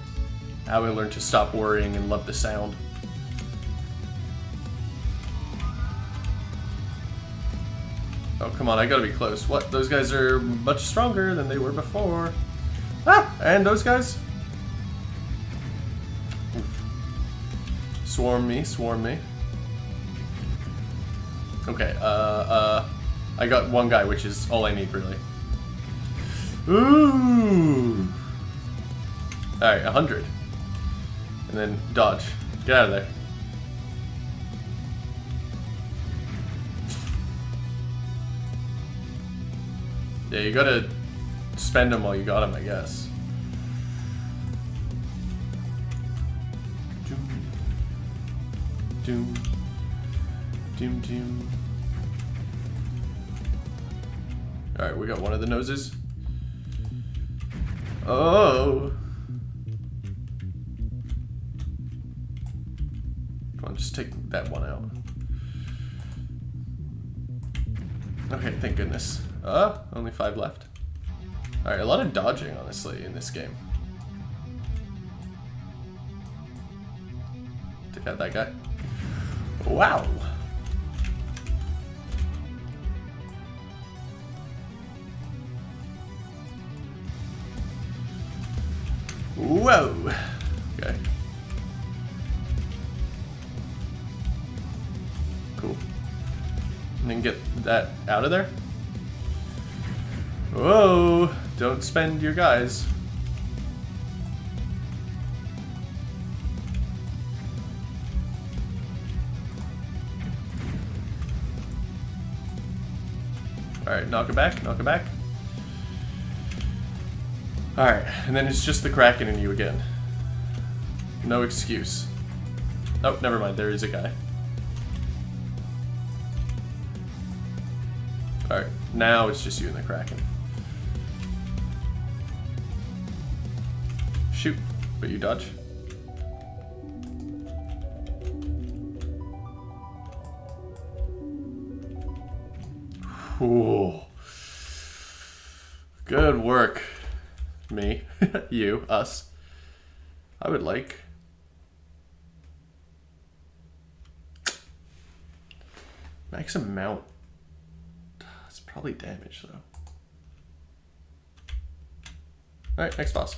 how I learned to stop worrying and love the sound. Oh, come on, I gotta be close. What? Those guys are much stronger than they were before. Ah! And those guys? Swarm me, swarm me. Okay, uh, uh, I got one guy, which is all I need, really. Ooh! Alright, 100. And then dodge. Get out of there. Yeah, you gotta spend them while you got them, I guess. Doom. Doom, doom. Alright, we got one of the noses. Oh! Come on, just take that one out. Okay, thank goodness. Uh, only five left. Alright, a lot of dodging, honestly, in this game. Take out that guy. Wow. Whoa. Okay. Cool. And then get that out of there. Whoa. Don't spend your guys. Alright, knock it back, knock it back. Alright, and then it's just the Kraken in you again. No excuse. Oh, never mind, there is a guy. Alright, now it's just you and the Kraken. Shoot, but you dodge. Ooh. Good work. Me. you. Us. I would like. Max amount. It's probably damage though. Alright, next boss.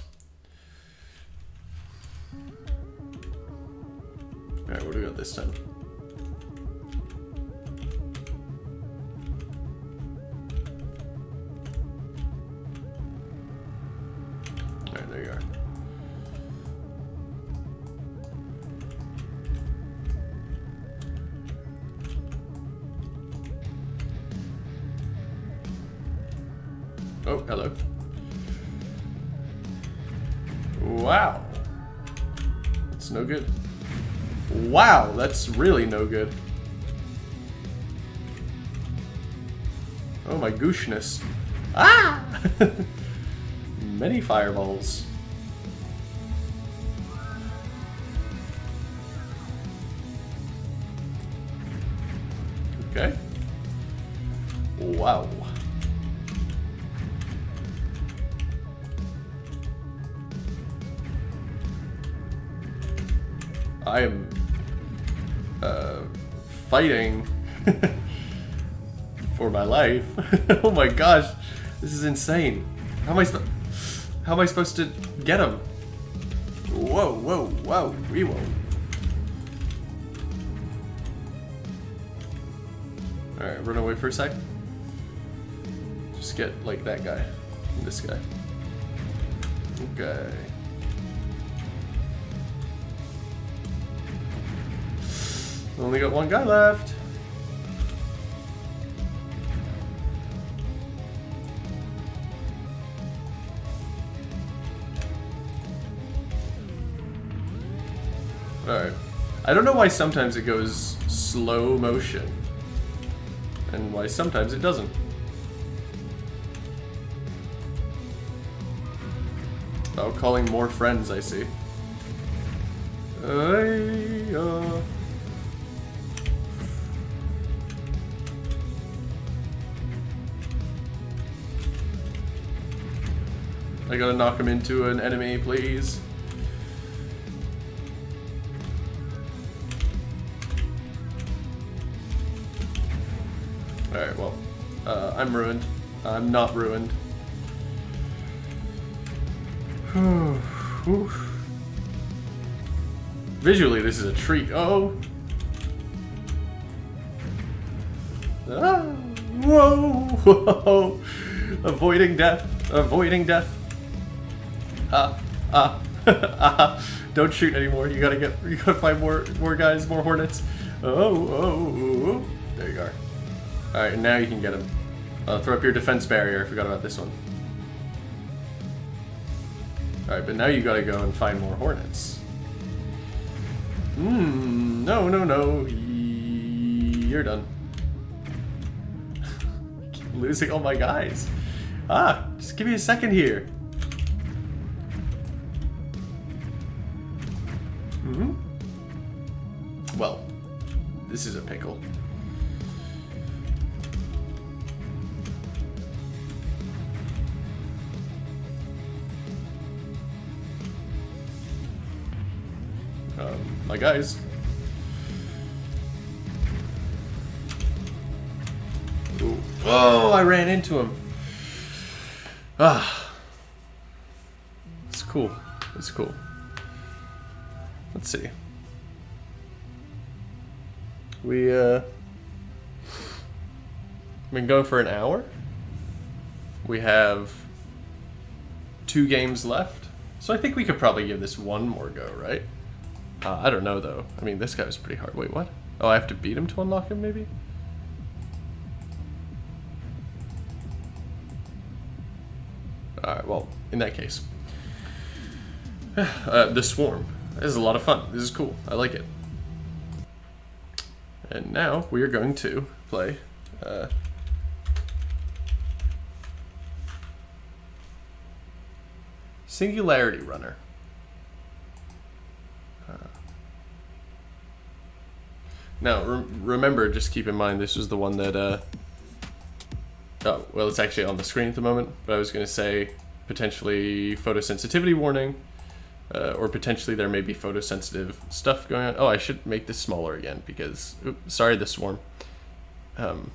Alright, what do we got this time? There you are. Oh, hello. Wow. It's no good. Wow, that's really no good. Oh my gooshness. Ah! Many fireballs. Fighting for my life. oh my gosh, this is insane. How am I supposed? How am I supposed to get him? Whoa, whoa, whoa, we won't. Alright, run away for a sec. Just get like that guy. This guy. Okay. Only got one guy left. Alright. I don't know why sometimes it goes slow motion. And why sometimes it doesn't. Oh, calling more friends, I see. Hey, uh... I gotta knock him into an enemy, please. Alright, well, uh, I'm ruined. I'm not ruined. Visually, this is a treat. Oh! Ah, whoa! Whoa! Avoiding death. Avoiding death. Ah, ah. Don't shoot anymore. You gotta get, you gotta find more, more guys, more hornets. Oh, oh, oh. There you are. Alright, now you can get him. Throw up your defense barrier. I forgot about this one. Alright, but now you gotta go and find more hornets. Hmm, no, no, no. You're done. losing all my guys. Ah, just give me a second here. Hmm Well, this is a pickle. Um, my guys. Ooh. Oh, I ran into him. Ah. It's cool. It's cool. Let's see. We, uh... Been going for an hour. We have two games left. So I think we could probably give this one more go, right? Uh, I don't know, though. I mean, this guy was pretty hard. Wait, what? Oh, I have to beat him to unlock him, maybe? Alright, well, in that case. Uh, the Swarm. This is a lot of fun. This is cool. I like it. And now we are going to play uh, Singularity Runner. Uh, now, re remember, just keep in mind, this was the one that, uh, oh, well, it's actually on the screen at the moment, but I was going to say potentially photosensitivity warning, uh, or potentially there may be photosensitive stuff going on. Oh, I should make this smaller again because, oops, sorry, the swarm. Um,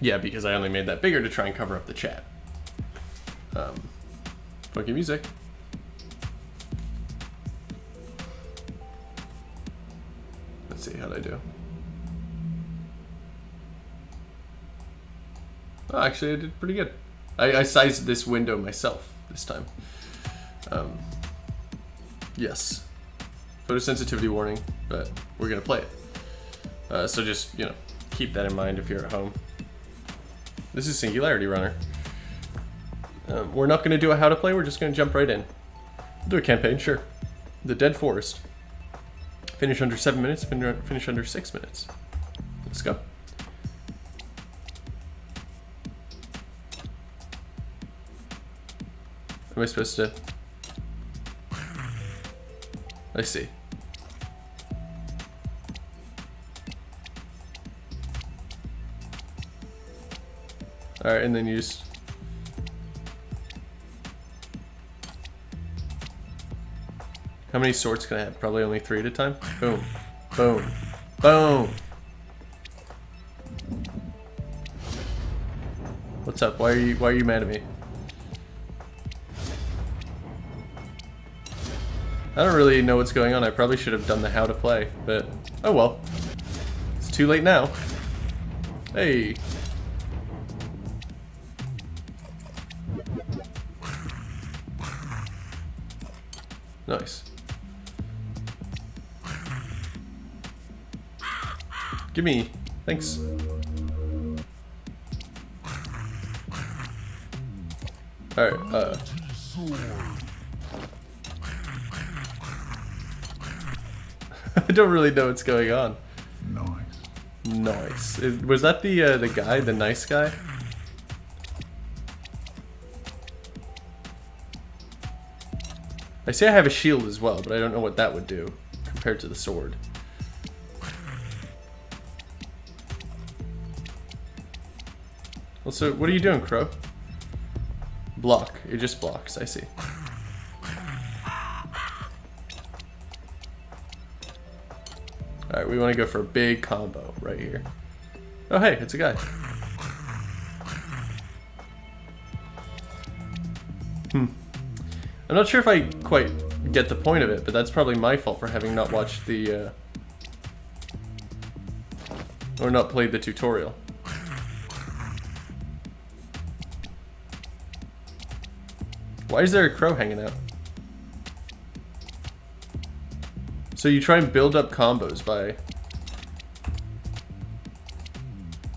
yeah, because I only made that bigger to try and cover up the chat. Um, funky music. Let's see, how'd I do? Oh, actually, I did pretty good. I, I sized this window myself this time. Um, yes. Photosensitivity warning, but we're gonna play it. Uh, so just, you know, keep that in mind if you're at home. This is Singularity Runner. Um, we're not to do a how to play, we're just to jump right in. Do a campaign, sure. The Dead Forest. Finish under 7 minutes, fin finish under 6 minutes. Let's go. Am I supposed to... I see. Alright, and then you just... How many swords can I have? Probably only three at a time? Boom. Boom. Boom! What's up? Why are you why are you mad at me? I don't really know what's going on. I probably should have done the how to play, but oh well. It's too late now. Hey. Nice. Give me. Thanks. Alright, uh. I don't really know what's going on. Nice. Nice. Is- Was that the uh, the guy, the nice guy? I say I have a shield as well, but I don't know what that would do compared to the sword. Also, what are you doing, Crow? Block. It just blocks, I see. Alright, we want to go for a big combo right here. Oh hey, it's a guy. Hmm. I'm not sure if I quite get the point of it, but that's probably my fault for having not watched the, uh... Or not played the tutorial. Why is there a crow hanging out? So you try and build up combos by...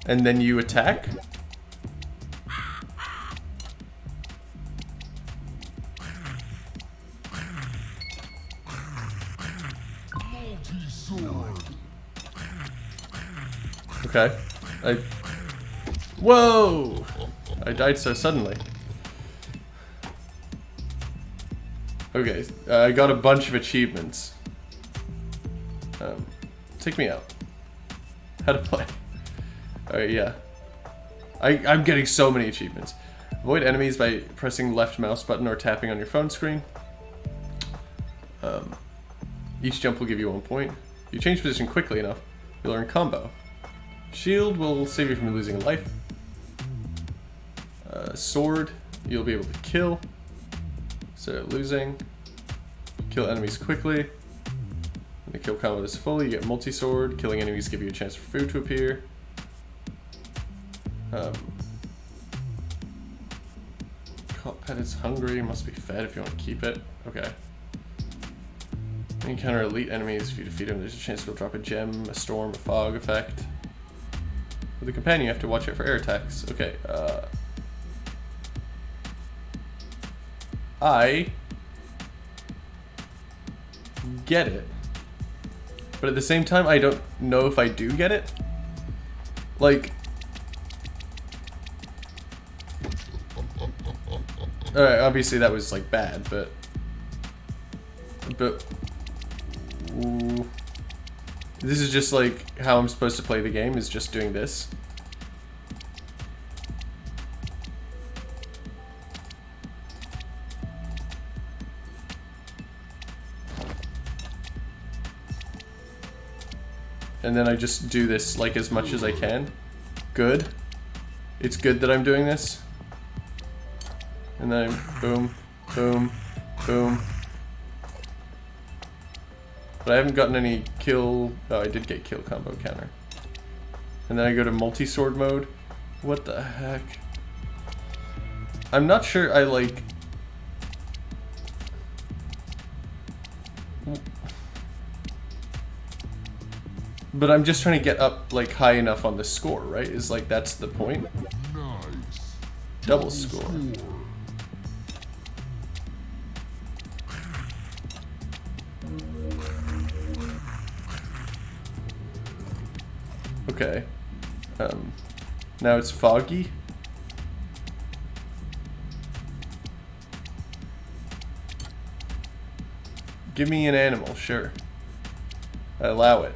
And then you attack? Okay. I... Whoa! I died so suddenly. Okay, uh, I got a bunch of achievements. Um, take me out. How to play. Alright, yeah. I, I'm getting so many achievements. Avoid enemies by pressing left mouse button or tapping on your phone screen. Um, each jump will give you one point. If you change position quickly enough, you'll earn combo. Shield will save you from losing a life. Uh, sword, you'll be able to kill. So losing. Kill enemies quickly. The kill combo is full, you get multi-sword. Killing enemies give you a chance for food to appear. Um, caught pet is hungry, must be fed if you want to keep it. Okay. Encounter elite enemies, if you defeat them, there's a chance they'll drop a gem, a storm, a fog effect. With a companion, you have to watch out for air attacks. Okay, uh... I get it. But at the same time, I don't know if I do get it. Like... Alright, obviously that was, like, bad, but... But... Ooh. This is just, like, how I'm supposed to play the game, is just doing this. And then I just do this like as much as I can. Good. It's good that I'm doing this. And then I'm boom, boom, boom. But I haven't gotten any kill. Oh, I did get kill combo counter. And then I go to multi-sword mode. What the heck? I'm not sure I like... But I'm just trying to get up, like, high enough on the score, right? Is, like, that's the point? Nice. Double score. Okay. Um, now it's foggy. Give me an animal, sure. I allow it.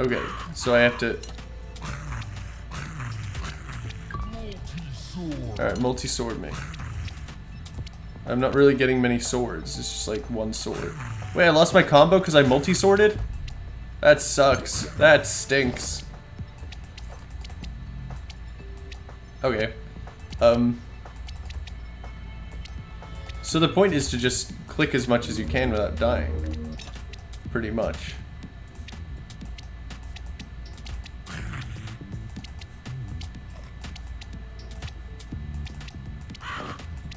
Okay, so I have to... Alright, multi-sword me. I'm not really getting many swords. It's just like one sword. Wait, I lost my combo because I multi-sworded? That sucks. That stinks. Okay. Um... So the point is to just click as much as you can without dying. Pretty much.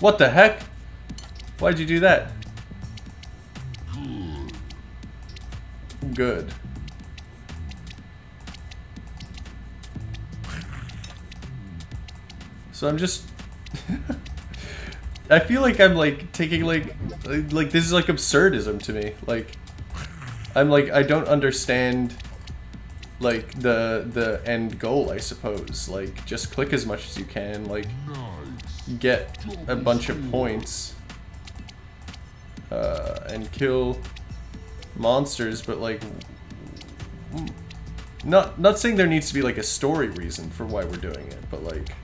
What the heck? Why'd you do that? Good. So I'm just... I feel like I'm like taking like... Like this is like absurdism to me. Like... I'm like, I don't understand like the the end goal, I suppose. Like just click as much as you can, like get a bunch of points uh, and kill monsters, but like not not saying there needs to be like a story reason for why we're doing it, but like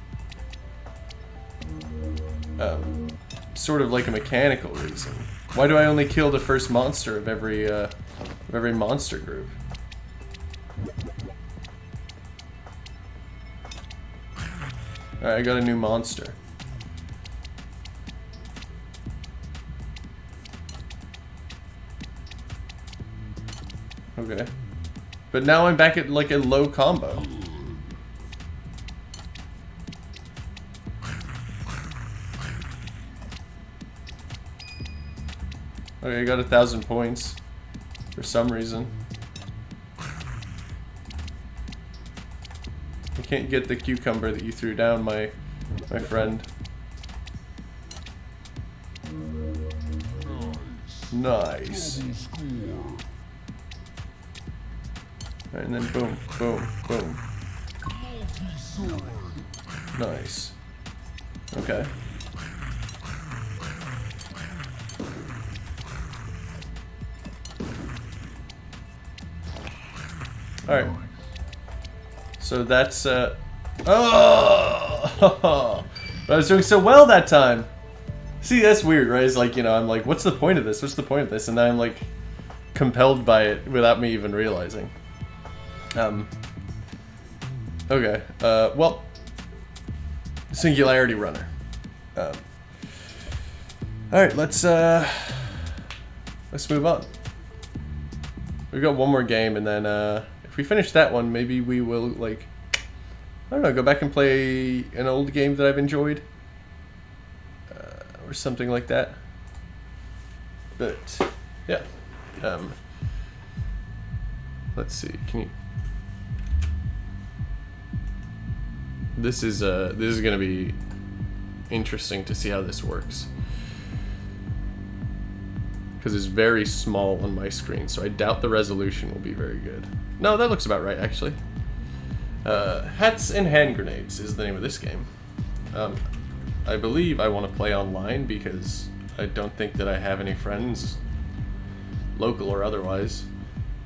um, sort of like a mechanical reason. Why do I only kill the first monster of every uh, of every monster group? Alright, I got a new monster. Okay. But now I'm back at like a low combo. Okay, I got a thousand points. For some reason. I can't get the cucumber that you threw down, my my friend. Nice. And then boom, boom, boom. Nice. Okay. Alright. So that's, uh... Oh! I was doing so well that time! See, that's weird, right? It's like, you know, I'm like, what's the point of this? What's the point of this? And I'm like, compelled by it without me even realizing. Um, okay. Uh, well, Singularity Runner. Um, all right, let's uh, let's move on. We've got one more game, and then uh, if we finish that one, maybe we will like, I don't know, go back and play an old game that I've enjoyed, uh, or something like that. But yeah, um, let's see. Can you? This is uh this is gonna be interesting to see how this works. Because it's very small on my screen so I doubt the resolution will be very good. No that looks about right actually. Uh, Hats and Hand Grenades is the name of this game. Um, I believe I want to play online because I don't think that I have any friends local or otherwise.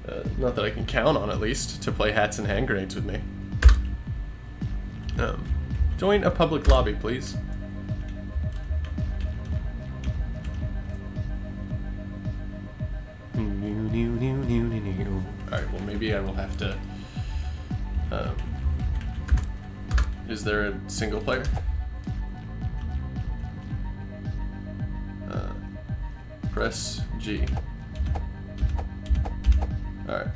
Uh, not that I can count on at least to play Hats and Hand Grenades with me um, join a public lobby, please. Alright, well maybe I will have to... Um, is there a single player? Uh, press G. Alright.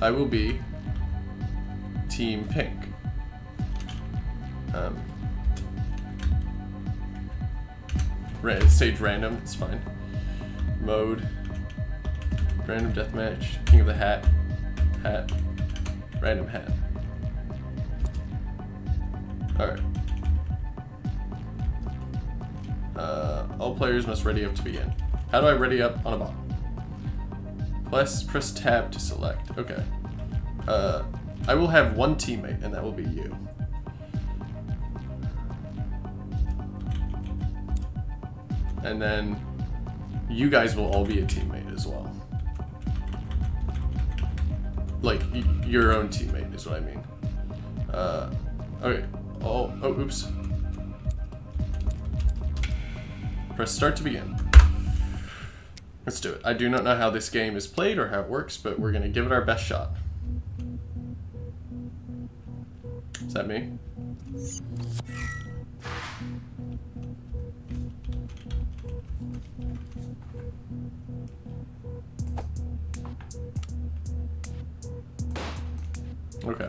I will be Team Pink. Um, stage random, it's fine. Mode, random deathmatch, king of the hat, hat, random hat. Alright. Uh, all players must ready up to begin. How do I ready up on a bot? Press, press tab to select. Okay. Uh, I will have one teammate, and that will be you. And then you guys will all be a teammate as well. Like, your own teammate is what I mean. Uh, okay. Oh, oh, oops. Press start to begin. Let's do it. I do not know how this game is played or how it works, but we're gonna give it our best shot. Is that me? Okay.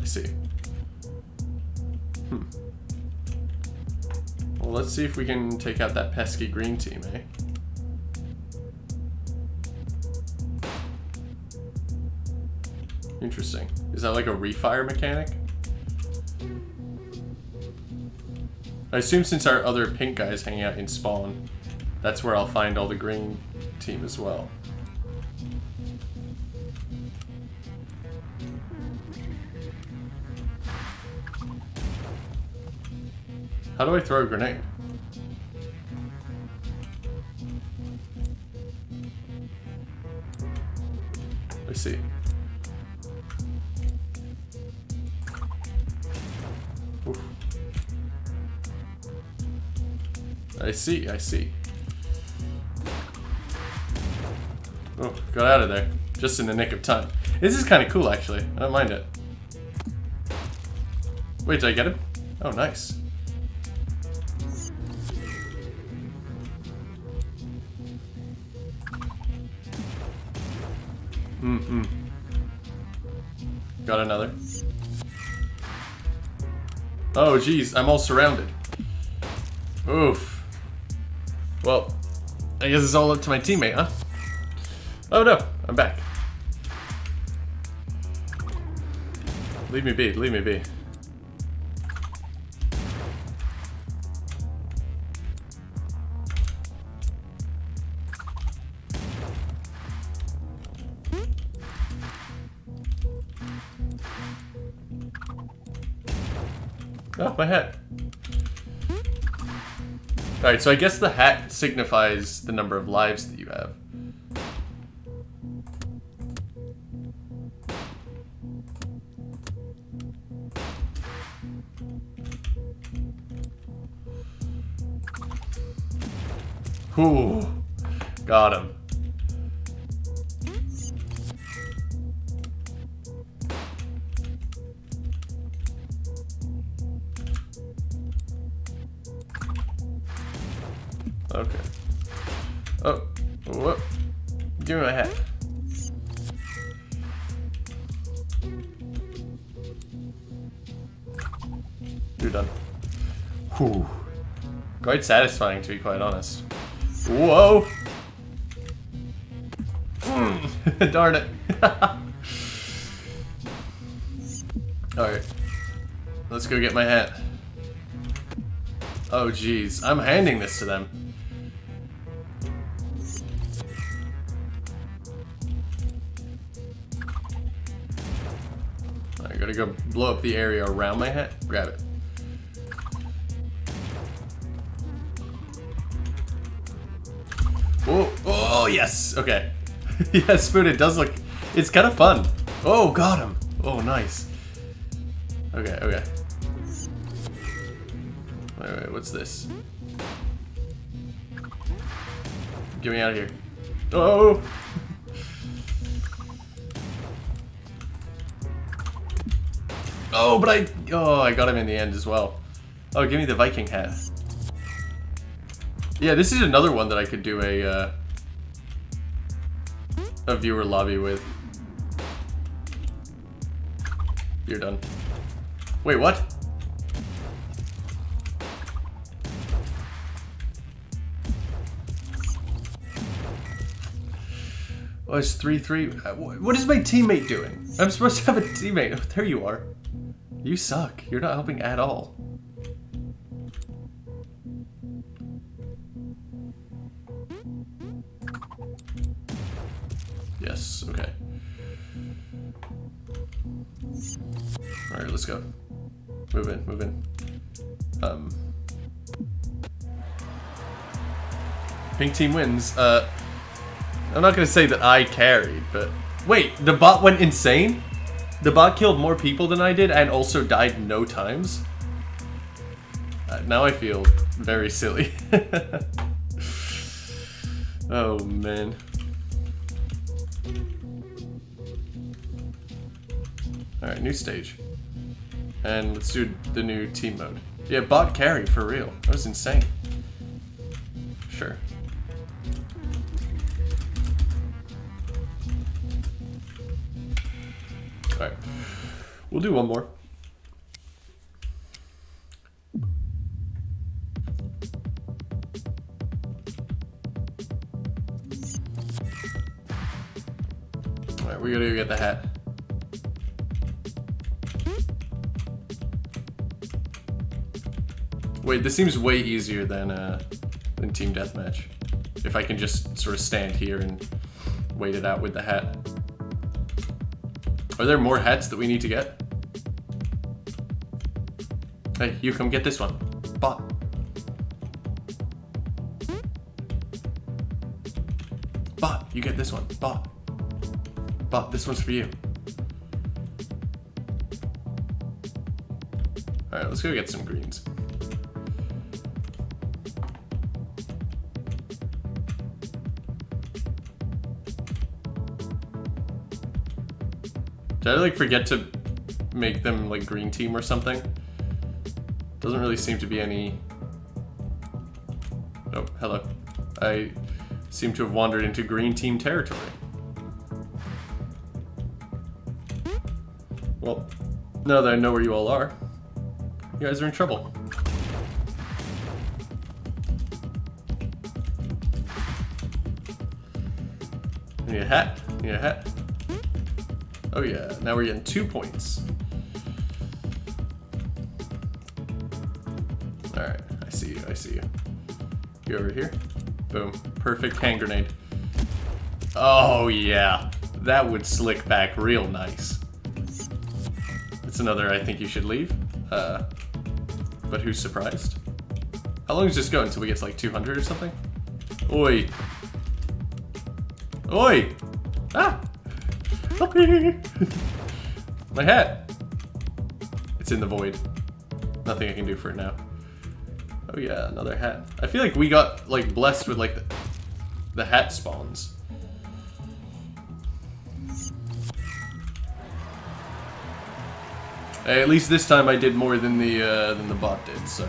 I see. Hmm. Well, let's see if we can take out that pesky green team, eh? Interesting. Is that like a refire mechanic? I assume since our other pink guy is hanging out in spawn, that's where I'll find all the green team as well. How do I throw a grenade? I see. Oof. I see, I see. Oh, got out of there. Just in the nick of time. This is kind of cool, actually. I don't mind it. Wait, did I get him? Oh, nice. Mm-mm. Got another. Oh, geez, I'm all surrounded. Oof. Well, I guess it's all up to my teammate, huh? Oh no, I'm back. Leave me be, leave me be. Oh, my hat. Alright, so I guess the hat signifies the number of lives that you have. Ooh, got him. Satisfying, to be quite honest. Whoa! Mm. Darn it. Alright. Let's go get my hat. Oh, jeez. I'm handing this to them. I gotta go blow up the area around my hat. Grab it. Yes. Okay. yeah, Spoon, it does look. It's kind of fun. Oh, got him. Oh, nice. Okay, okay. Wait, wait, what's this? Get me out of here. Oh! Oh, but I... Oh, I got him in the end as well. Oh, give me the Viking hat. Yeah, this is another one that I could do a, uh, a viewer lobby with. You're done. Wait, what? Oh, it's 3-3. Uh, wh- What is my teammate doing? I'm supposed to have a teammate. Oh, there you are. You suck. You're not helping at all. Move in, move in. Um, pink team wins. Uh, I'm not gonna say that I carried, but... Wait, the bot went insane? The bot killed more people than I did and also died no times? Uh, now I feel very silly. oh, man. Alright, new stage. And let's do the new team mode. Yeah, bot carry, for real. That was insane. Sure. Alright. We'll do one more. Alright, we gotta go get the hat. Wait, this seems way easier than uh, than team deathmatch. If I can just sort of stand here and wait it out with the hat. Are there more hats that we need to get? Hey, you come get this one. Bot. Bot, you get this one. Bot. Bot, this one's for you. Alright, let's go get some greens. Did I like forget to make them like green team or something? Doesn't really seem to be any... Oh, hello. I seem to have wandered into green team territory. Well, now that I know where you all are, you guys are in trouble. Now we're getting two points. Alright, I see you, I see you. You over here? Boom. Perfect hand grenade. Oh yeah, that would slick back real nice. It's another I think you should leave. Uh, but who's surprised? How long does this go until we get to like 200 or something? Oi. Oi! Ah! Me! My hat! It's in the void. Nothing I can do for it now. Oh yeah, another hat. I feel like we got like blessed with like the, the hat spawns. At least this time I did more than the uh, than the bot did, so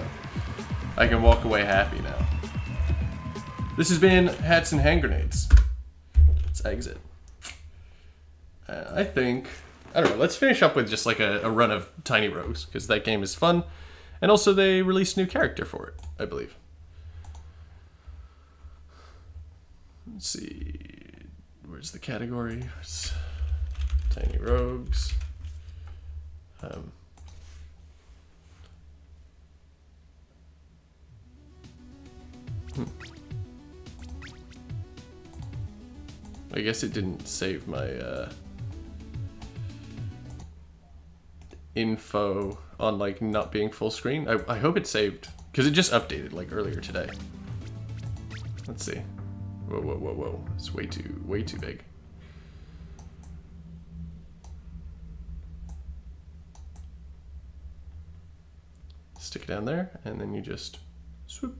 I can walk away happy now. This has been Hats and Hand Grenades. Let's exit. Uh, I think I don't know. Let's finish up with just like a, a run of Tiny Rogues because that game is fun, and also they released new character for it, I believe. Let's see, where's the category? Tiny Rogues. Um, hmm. I guess it didn't save my uh, info on like not being full screen. I, I hope it saved because it just updated like earlier today. Let's see. Whoa, whoa, whoa, whoa! It's way too, way too big. Stick it down there, and then you just swoop.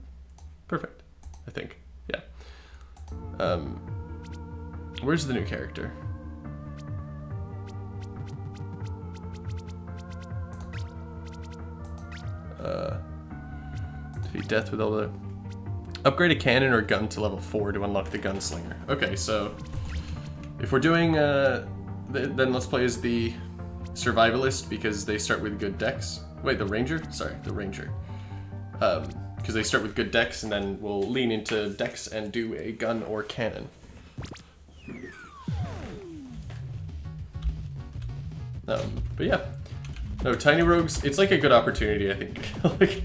Perfect. I think. Yeah. Um, where's the new character? Uh, defeat death with all the... Upgrade a cannon or gun to level 4 to unlock the gunslinger. Okay, so if we're doing, uh, th then let's play as the survivalist because they start with good dex. Wait, the ranger? Sorry, the ranger. Um, because they start with good dex and then we'll lean into dex and do a gun or cannon. Um, but yeah, no, Tiny Rogues, it's like a good opportunity, I think. like,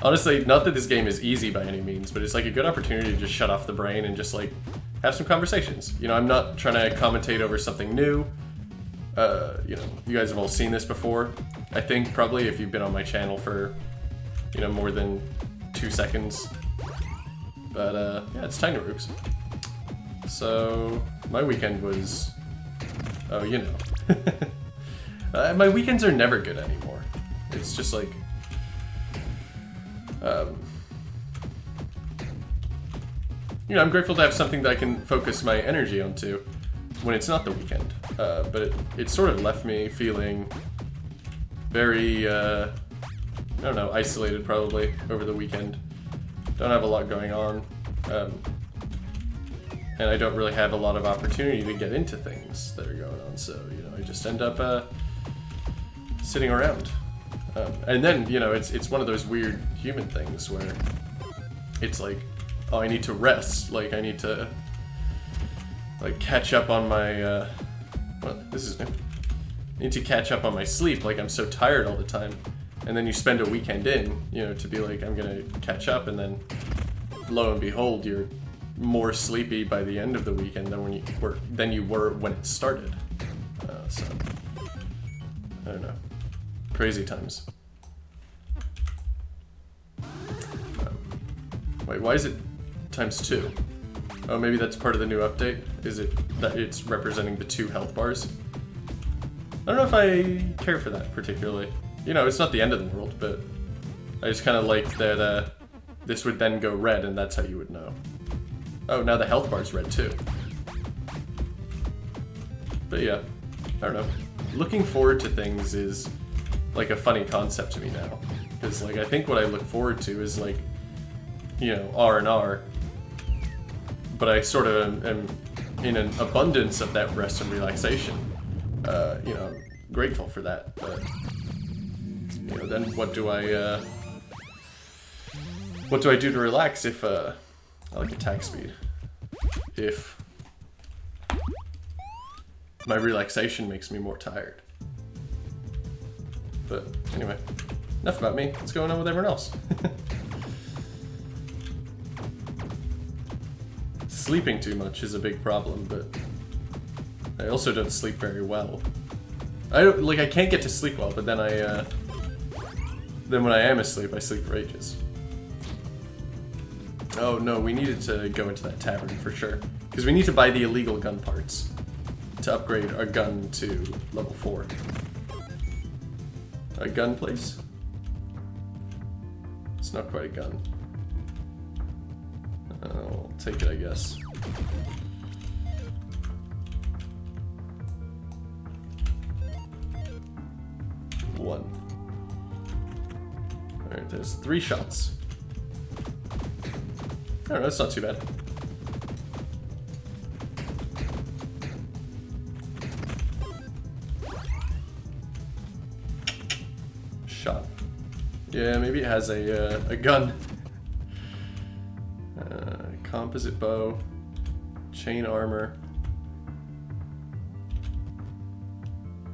honestly, not that this game is easy by any means, but it's like a good opportunity to just shut off the brain and just like have some conversations. You know, I'm not trying to commentate over something new. uh, you know, you guys have all seen this before. I think probably if you've been on my channel for, you know, more than two seconds. But uh, yeah, it's Tiny Rogues. So my weekend was, oh, you know, uh, my weekends are never good anymore. It's just like, um, you know, I'm grateful to have something that I can focus my energy onto when it's not the weekend. Uh, but it, it sort of left me feeling very, uh, I don't know, isolated probably over the weekend. Don't have a lot going on. Um, and I don't really have a lot of opportunity to get into things that are going on. So, you know, I just end up uh, sitting around. Um, and then, you know, it's, it's one of those weird human things where it's like, oh, I need to rest. Like, I need to, like, catch up on my, uh, well, this is new. I need to catch up on my sleep. Like, I'm so tired all the time. And then you spend a weekend in, you know, to be like, I'm gonna catch up, and then lo and behold, you're more sleepy by the end of the weekend than when you were than you were when it started. Uh, so I don't know, crazy times. Um, wait, why is it times two? Oh, maybe that's part of the new update. Is it that it's representing the two health bars? I don't know if I care for that particularly. You know, it's not the end of the world, but I just kind of like that uh, this would then go red, and that's how you would know. Oh, now the health bar's red too. But yeah, I don't know. Looking forward to things is like a funny concept to me now. Because like I think what I look forward to is like, you know, R and R. But I sort of am, am in an abundance of that rest and relaxation. Uh, you know, I'm grateful for that. But you know, then what do I uh, what do I do to relax if uh, I like attack speed? If my relaxation makes me more tired. But anyway, enough about me. What's going on with everyone else? Sleeping too much is a big problem, but I also don't sleep very well. I don't like I can't get to sleep well, but then I uh, then when I am asleep, I sleep for ages. Oh no, we needed to go into that tavern for sure. Because we need to buy the illegal gun parts to upgrade our gun to level 4. A gun place? It's not quite a gun. I'll take it, I guess. One. Alright, there's three shots. Know, that's not too bad. Shot. Yeah, maybe it has a, uh, a gun. Uh, composite bow. Chain armor.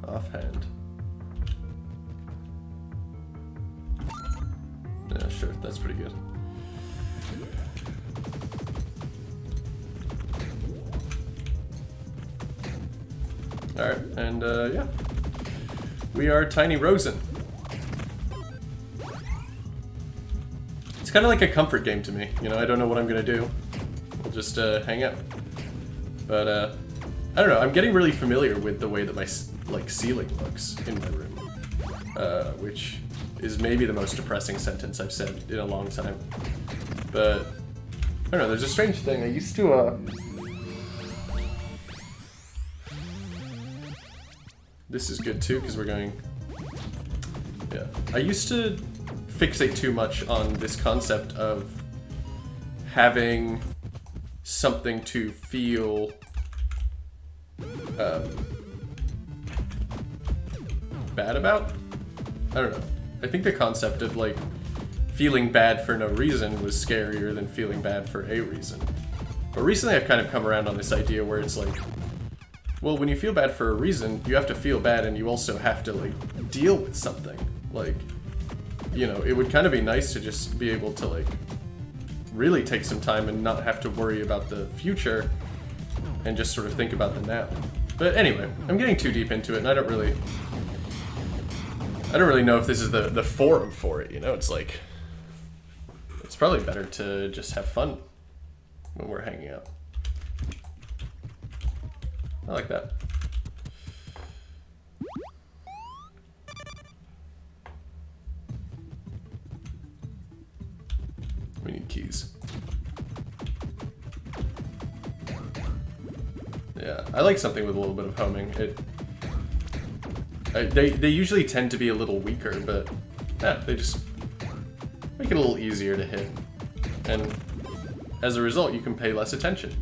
Offhand. Yeah, sure, that's pretty good. Alright, and uh, yeah. We are Tiny Rogues. Kind of like a comfort game to me. You know, I don't know what I'm going to do. We'll just uh, hang out. But, uh, I don't know, I'm getting really familiar with the way that my, like, ceiling looks in my room. Uh, which is maybe the most depressing sentence I've said in a long time. But, I don't know, there's a strange thing. I used to, uh, This is good too, because we're going... Yeah. I used to fixate too much on this concept of having something to feel um, bad about? I don't know. I think the concept of like feeling bad for no reason was scarier than feeling bad for a reason. But recently I've kind of come around on this idea where it's like, well, when you feel bad for a reason, you have to feel bad and you also have to, like, deal with something. Like, you know, it would kind of be nice to just be able to, like, really take some time and not have to worry about the future and just sort of think about the now. But anyway, I'm getting too deep into it, and I don't really, I don't really know if this is the the forum for it. You know, it's like, it's probably better to just have fun when we're hanging out. I like that. We need keys. Yeah, I like something with a little bit of homing. It, I, they they usually tend to be a little weaker, but yeah, they just make it a little easier to hit, and as a result, you can pay less attention.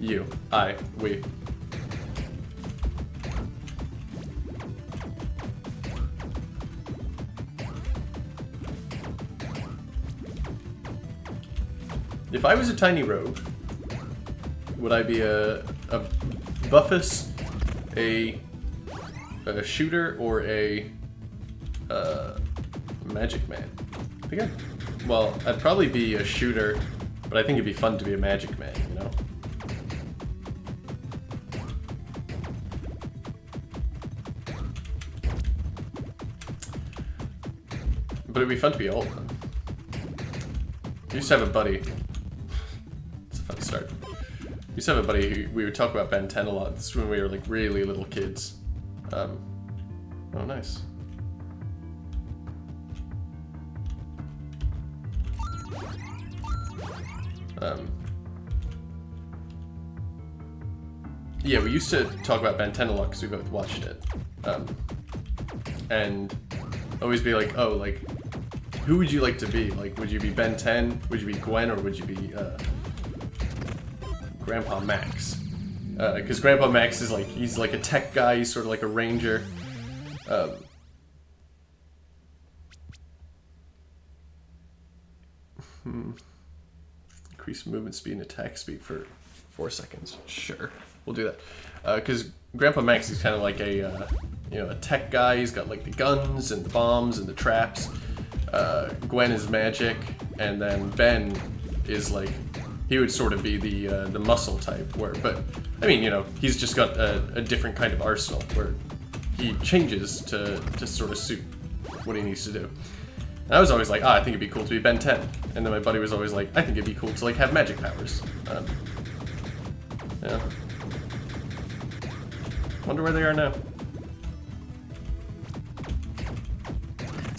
You, I, we. If I was a tiny rogue, would I be a, a Buffus, a, a shooter, or a uh, magic man? I think I'd, well, I'd probably be a shooter, but I think it'd be fun to be a magic man, you know? But it'd be fun to be old. Used to have a buddy. Start. We used to have a buddy who we would talk about Ben 10 a lot. This is when we were like really little kids. Um, oh, nice. Um, yeah, we used to talk about Ben 10 a lot because we both watched it. Um, and always be like, oh, like, who would you like to be? Like, would you be Ben 10? Would you be Gwen? Or would you be uh, Grandpa Max? Because uh, Grandpa Max is like, he's like a tech guy, he's sort of like a ranger. Um, hmm. Increase movement speed and attack speed for four seconds. Sure, we'll do that. Because uh, Grandpa Max is kind of like a, uh, you know, a tech guy. He's got like the guns and the bombs and the traps. Uh, Gwen is magic, and then Ben is like he would sort of be the uh, the muscle type. Where, but I mean, you know, he's just got a, a, different kind of arsenal where he changes to to sort of suit what he needs to do. And I was always like, ah, I think it'd be cool to be Ben 10. And then my buddy was always like, I think it'd be cool to like have magic powers. Um, yeah. Wonder where they are now.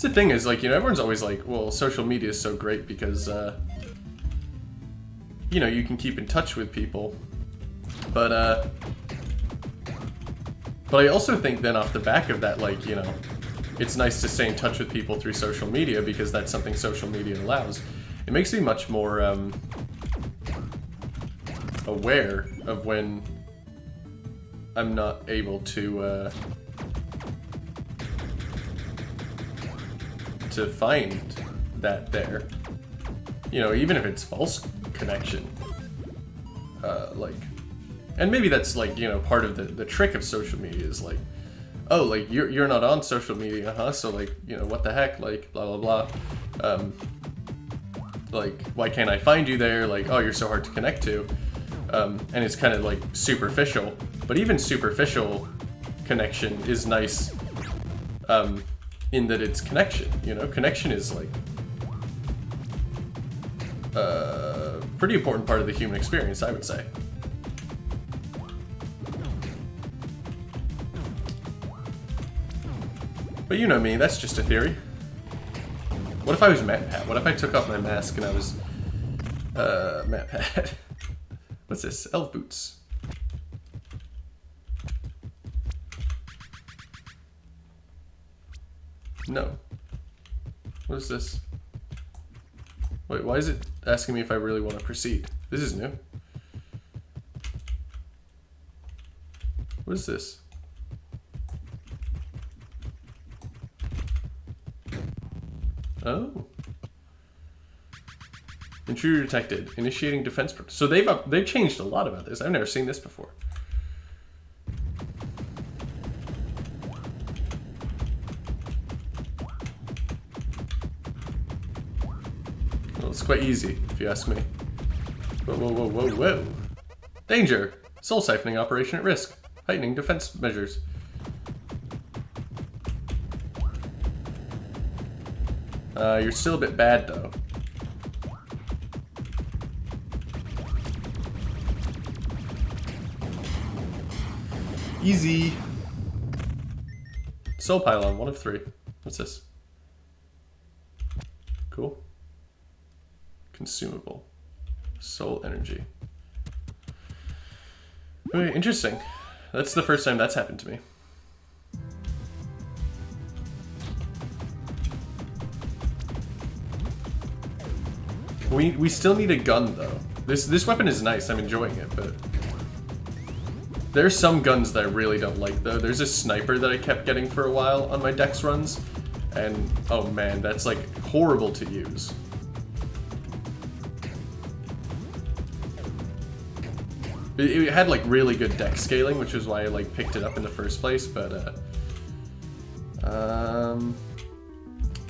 the thing is, like, you know, everyone's always like, well, social media is so great because, uh, you know, you can keep in touch with people. But, uh, but I also think then off the back of that, like, you know, it's nice to stay in touch with people through social media because that's something social media allows. It makes me much more, um, aware of when I'm not able to, uh, to find that there. You know, even if it's false connection. Uh, like, and maybe that's like, you know, part of the, the trick of social media is like, oh, like you're, you're not on social media, huh? So like, you know, what the heck? Like, blah, blah, blah. Um, like, why can't I find you there? Like, oh, you're so hard to connect to. Um, and it's kind of like superficial. But even superficial connection is nice. Um, in that it's connection. You know, connection is like uh, pretty important part of the human experience, I would say. But you know me, that's just a theory. What if I was MatPat? What if I took off my mask and I was uh, MatPat? What's this? Elf boots. No. What is this? Wait, why is it asking me if I really want to proceed? This is new. What is this? Oh. Intruder detected. Initiating defense. So they've up, they've changed a lot about this. I've never seen this before. Quite easy, if you ask me. Whoa, whoa, whoa, whoa, whoa. Danger! Soul siphoning operation at risk. Heightening defense measures. Uh, you're still a bit bad, though. Easy. Soul pylon, one of three. What's this? Cool. Consumable. Soul energy. Okay, interesting. That's the first time that's happened to me. We, we still need a gun though. This this weapon is nice, I'm enjoying it, but there's some guns that I really don't like though. There's a sniper that I kept getting for a while on my dex runs, and oh man, that's like horrible to use. It, it had like really good dex scaling, which is why I like picked it up in the first place, but uh, um,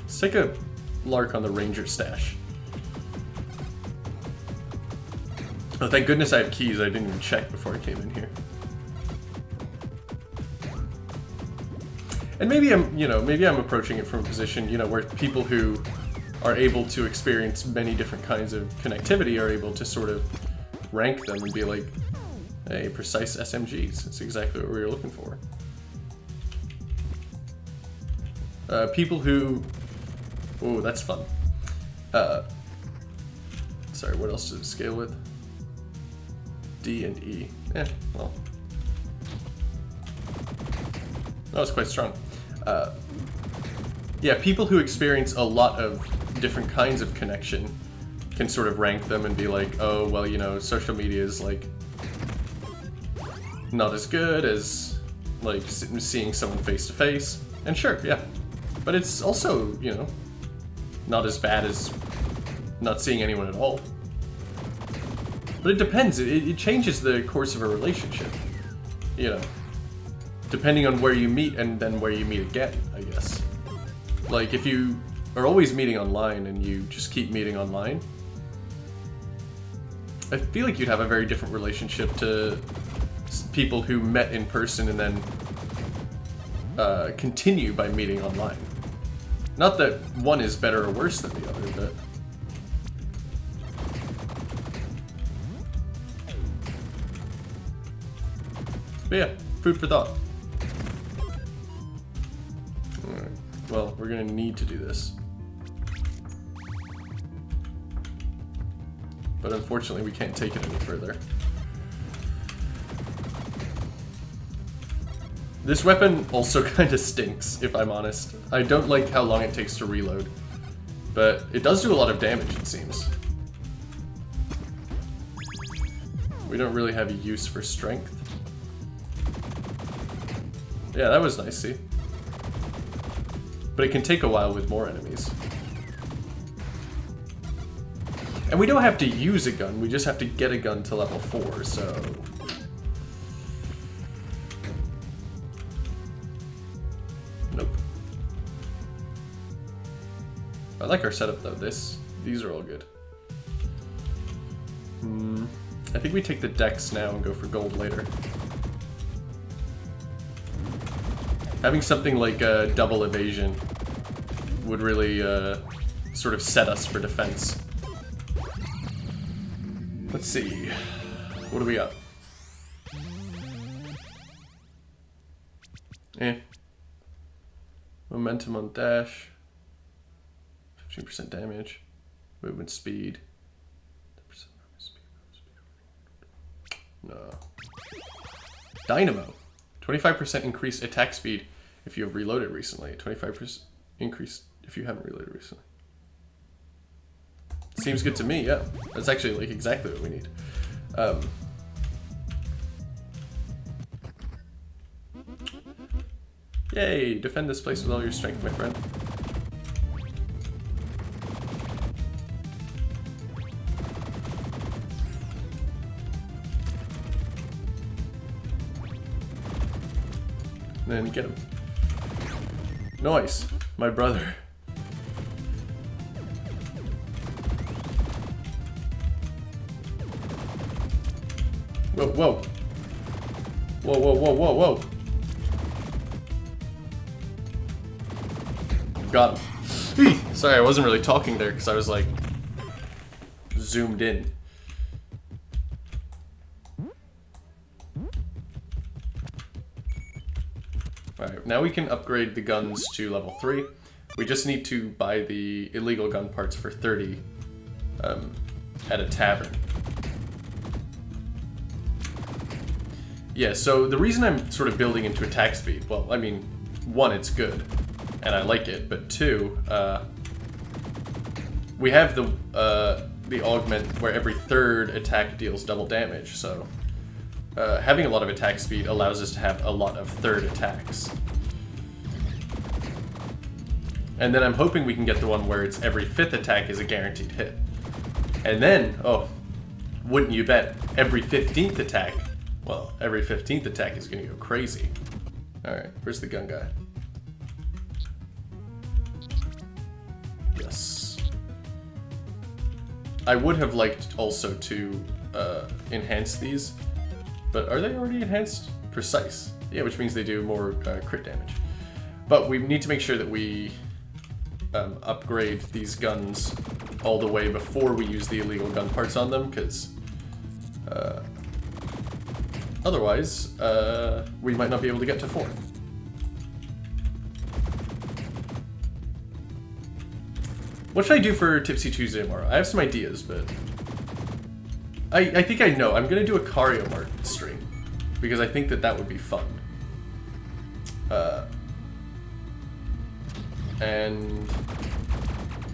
let's take a lark on the ranger stash. Oh, thank goodness I have keys. I didn't even check before I came in here. And maybe I'm, you know, maybe I'm approaching it from a position, you know, where people who are able to experience many different kinds of connectivity are able to sort of rank them and be like, hey, precise SMGs. That's exactly what we were looking for. Uh, people who, oh, that's fun. Uh, sorry, what else does it scale with? D and E. Eh, well. That was quite strong. Uh, yeah, people who experience a lot of different kinds of connection can sort of rank them and be like, oh, well, you know, social media is like not as good as like seeing someone face to face. And sure, yeah. But it's also, you know, not as bad as not seeing anyone at all. But it depends. It, it changes the course of a relationship. You know, depending on where you meet and then where you meet again, I guess. Like, if you are always meeting online and you just keep meeting online, I feel like you'd have a very different relationship to people who met in person and then uh, continue by meeting online. Not that one is better or worse than the other, but But yeah, food for thought. Well, we're gonna need to do this. But unfortunately, we can't take it any further. This weapon also kind of stinks, if I'm honest. I don't like how long it takes to reload. But it does do a lot of damage, it seems. We don't really have a use for strength. Yeah, that was nice, see? But it can take a while with more enemies. And we don't have to use a gun, we just have to get a gun to level 4, so... I like our setup though, this, these are all good. Hmm, I think we take the dex now and go for gold later. Having something like uh, double evasion would really uh, sort of set us for defense. Let's see. What do we got? Eh. Momentum on dash. 15% damage. Movement speed. No. Dynamo. 25% increased attack speed if you have reloaded recently. 25% increase if you haven't reloaded recently. Seems good to me, yeah. That's actually like exactly what we need. Um, yay! Defend this place with all your strength, my friend. And get him. Nice. My brother. Whoa, whoa. Whoa, whoa, whoa, whoa, whoa. Got him. Sorry, I wasn't really talking there because I was like zoomed in. Now we can upgrade the guns to level 3. We just need to buy the illegal gun parts for 30 um, at a tavern. Yeah, so the reason I'm sort of building into attack speed, well, I mean, one, it's good, and I like it, but two, uh, we have the uh, the augment where every third attack deals double damage, so uh, having a lot of attack speed allows us to have a lot of third attacks. And then I'm hoping we can get the one where it's every fifth attack is a guaranteed hit. And then, oh, wouldn't you bet, every 15th attack, well, every 15th attack is gonna go crazy. Alright, where's the gun guy? Yes. I would have liked also to uh, enhance these, but are they already enhanced? Precise. Yeah, which means they do more uh, crit damage. But we need to make sure that we um, upgrade these guns all the way before we use the illegal gun parts on them, because uh, otherwise uh, we might not be able to get to four. What should I do for Tipsy Tuesday tomorrow? I have some ideas, but I, I think I know. I'm gonna do a Kario Mart stream because I think that that would be fun. Uh, and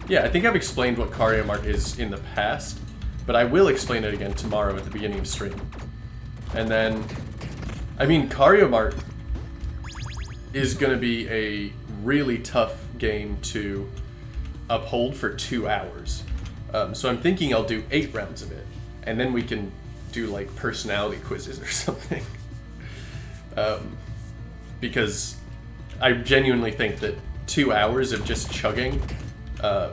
yeah, I think I've explained what Cario Mart is in the past, but I will explain it again tomorrow at the beginning of stream. And then, I mean, Cario Mart is going to be a really tough game to uphold for two hours. Um, so I'm thinking I'll do eight rounds of it, and then we can do like personality quizzes or something. um, because I genuinely think that two hours of just chugging uh,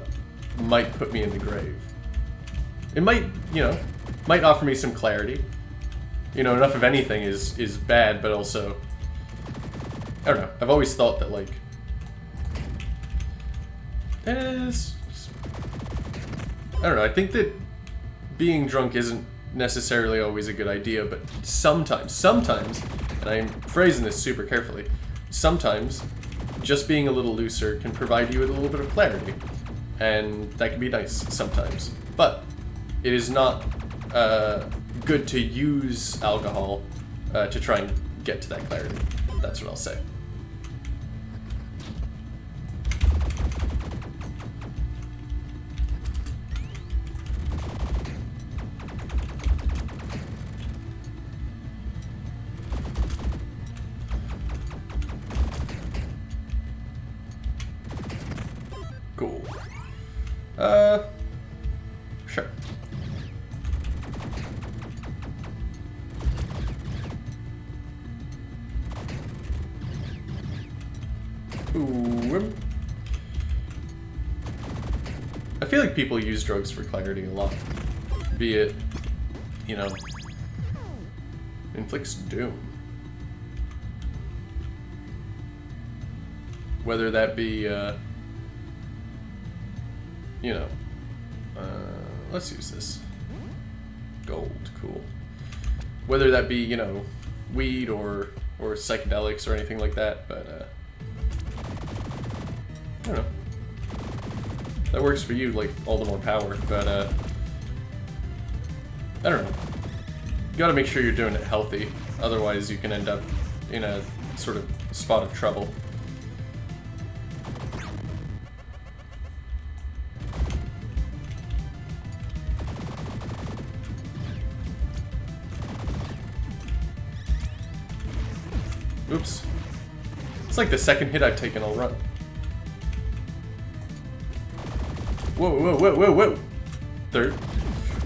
might put me in the grave. It might, you know, might offer me some clarity. You know, enough of anything is is bad, but also, I don't know. I've always thought that like, is, I don't know. I think that being drunk isn't necessarily always a good idea, but sometimes, sometimes, and I'm phrasing this super carefully, sometimes just being a little looser can provide you with a little bit of clarity and that can be nice sometimes. But it is not uh, good to use alcohol uh, to try and get to that clarity. That's what I'll say. Uh, sure. Ooh. I feel like people use drugs for clarity a lot. Be it, you know, inflicts doom. Whether that be, uh, you know, uh, let's use this. Gold, cool. Whether that be, you know, weed or or psychedelics or anything like that, but uh, I don't know. That works for you, like all the more power, but uh, I don't know. You gotta make sure you're doing it healthy, otherwise you can end up in a sort of spot of trouble. It's like the second hit I've taken all run. Whoa, whoa, whoa, whoa, whoa. Third.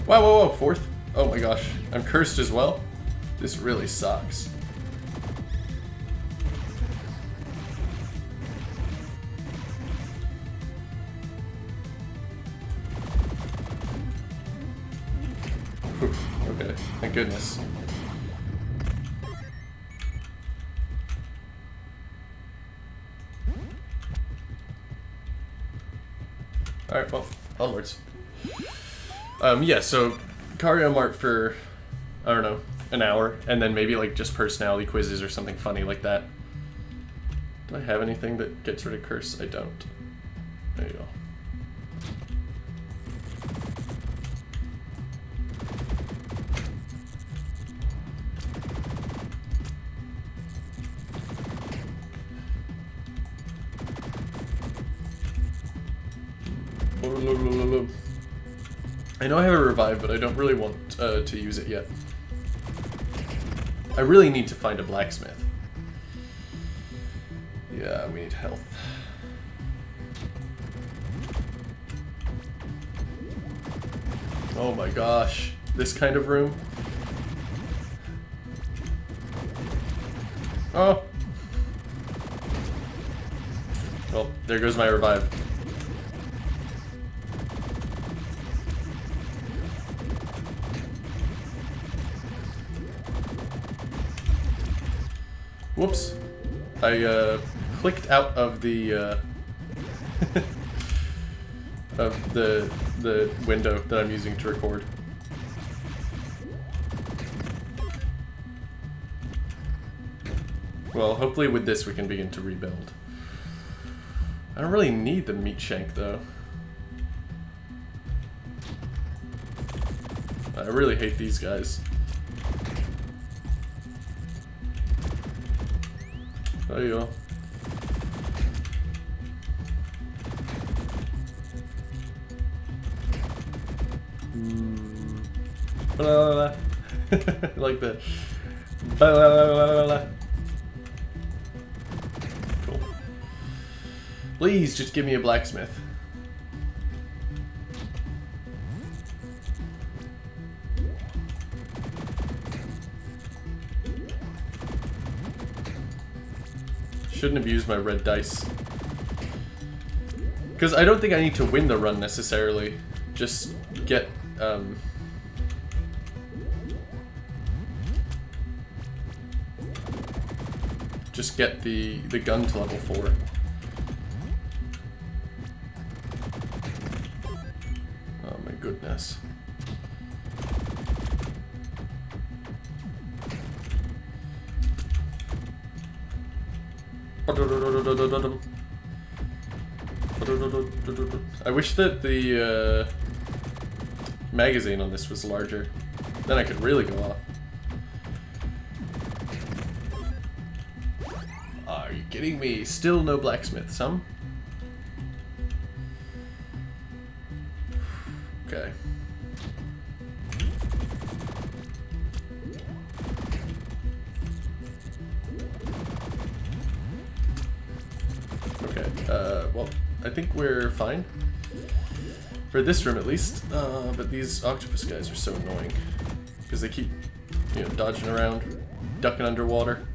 Wow, whoa, whoa, fourth. Oh my gosh. I'm cursed as well. This really sucks. Okay, thank goodness. Alright, well, onwards. Um, yeah, so Cario Mart for, I don't know, an hour, and then maybe like just personality quizzes or something funny like that. Do I have anything that gets rid of curse? I don't. There you go. 5, but I don't really want uh, to use it yet. I really need to find a blacksmith. Yeah, we need health. Oh my gosh. This kind of room? Oh! Well, there goes my revive. I uh, clicked out of the uh, of the the window that I'm using to record. Well, hopefully with this we can begin to rebuild. I don't really need the meat shank though. I really hate these guys. There you go. Like the cool. Please just give me a blacksmith. Shouldn't have used my red dice. Because I don't think I need to win the run necessarily. Just get, um... Just get the, the gun to level 4. I wish that the uh, magazine on this was larger. Then I could really go off. Are you kidding me? Still no blacksmith. Some? This room, at least. Uh, but these octopus guys are so annoying. Because they keep, you know, dodging around, ducking underwater.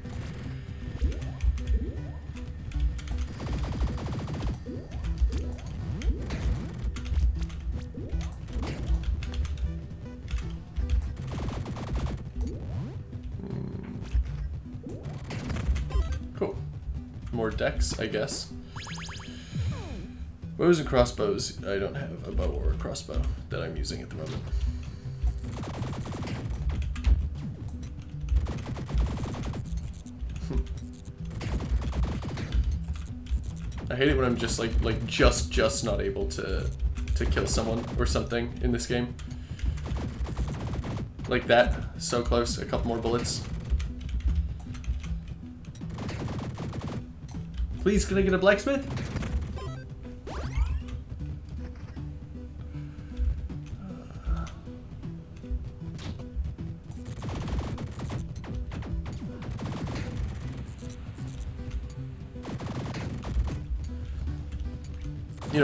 Hmm. Cool. More dex, I guess. Bows and crossbows, I don't have a bow or a crossbow that I'm using at the moment. Hmm. I hate it when I'm just like like just just not able to to kill someone or something in this game. Like that, so close, a couple more bullets. Please, can I get a blacksmith?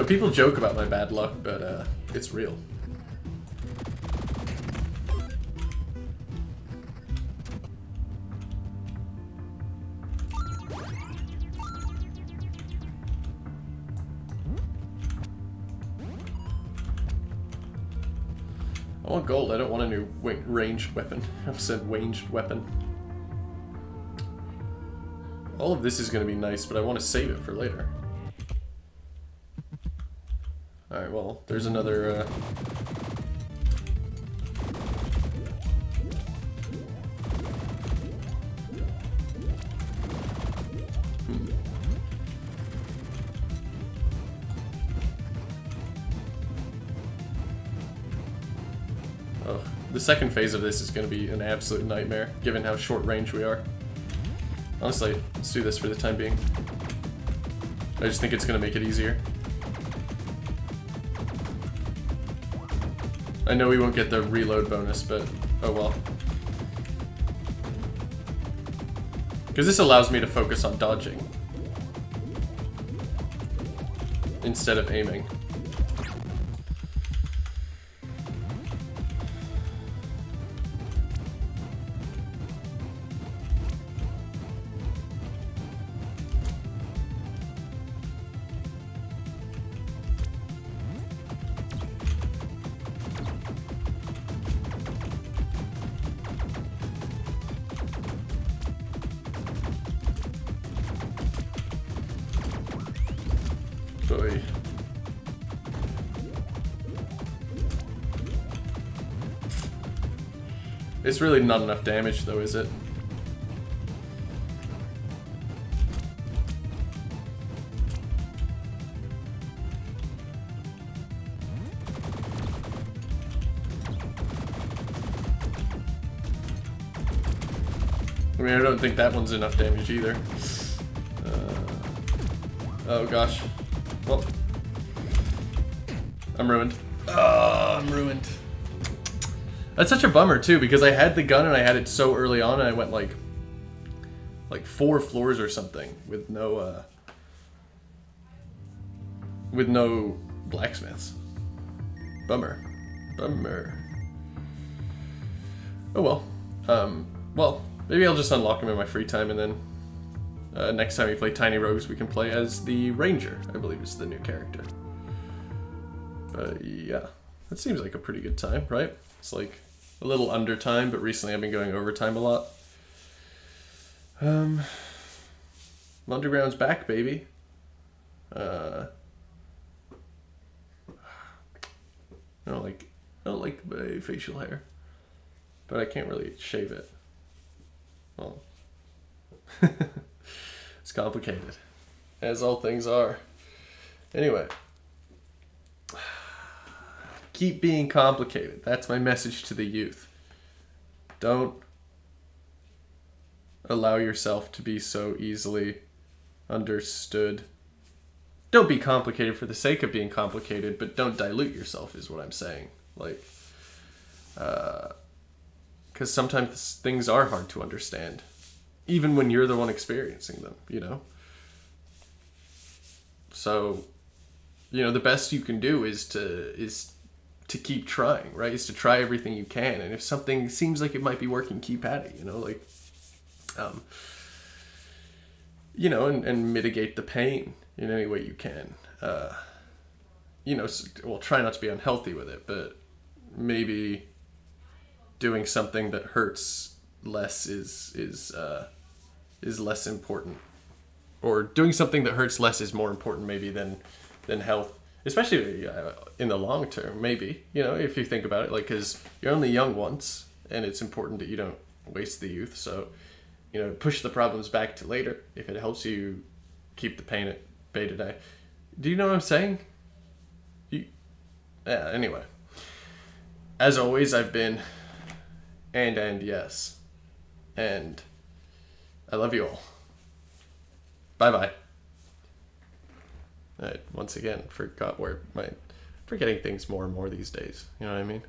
Know, people joke about my bad luck, but uh, it's real. I want gold, I don't want a new ranged weapon. I've said ranged weapon. All of this is going to be nice, but I want to save it for later. Alright, well, there's another, uh... Oh, the second phase of this is going to be an absolute nightmare, given how short range we are. Honestly, let's do this for the time being. I just think it's going to make it easier. I know we won't get the reload bonus, but oh well. Because this allows me to focus on dodging. Instead of aiming. It's really not enough damage though, is it? I mean, I don't think that one's enough damage either. Uh, oh gosh. Well, I'm ruined. That's such a bummer too, because I had the gun and I had it so early on, and I went like, like four floors or something with no, uh, with no blacksmiths. Bummer, bummer. Oh well. Um, well, maybe I'll just unlock him in my free time, and then uh, next time we play Tiny Rogues, we can play as the Ranger, I believe is the new character. But yeah, that seems like a pretty good time, right? It's like a little under time, but recently I've been going overtime a lot. Um, Monderground's back, baby. Uh, I don't like I don't like my facial hair, but I can't really shave it. Well. It's complicated, as all things are. Anyway, keep being complicated. That's my message to the youth. Don't allow yourself to be so easily understood. Don't be complicated for the sake of being complicated, but don't dilute yourself, is what I'm saying. Like, because uh, sometimes things are hard to understand even when you're the one experiencing them, you know? So, you know, the best you can do is to is to keep trying, right? Is to try everything you can. And if something seems like it might be working, keep at it, you know, like um you know, and, and mitigate the pain in any way you can. Uh you know, well, try not to be unhealthy with it, but maybe doing something that hurts less is is uh, is less important, or doing something that hurts less is more important maybe than than health, especially uh, in the long term. Maybe you know if you think about it, like because you're only young once, and it's important that you don't waste the youth. So you know push the problems back to later if it helps you keep the pain at bay today. Do you know what I'm saying? You, yeah. Anyway, as always, I've been AndAndYes and I love you all. Bye bye. I once again forgot where my forgetting things more and more these days. You know what I mean?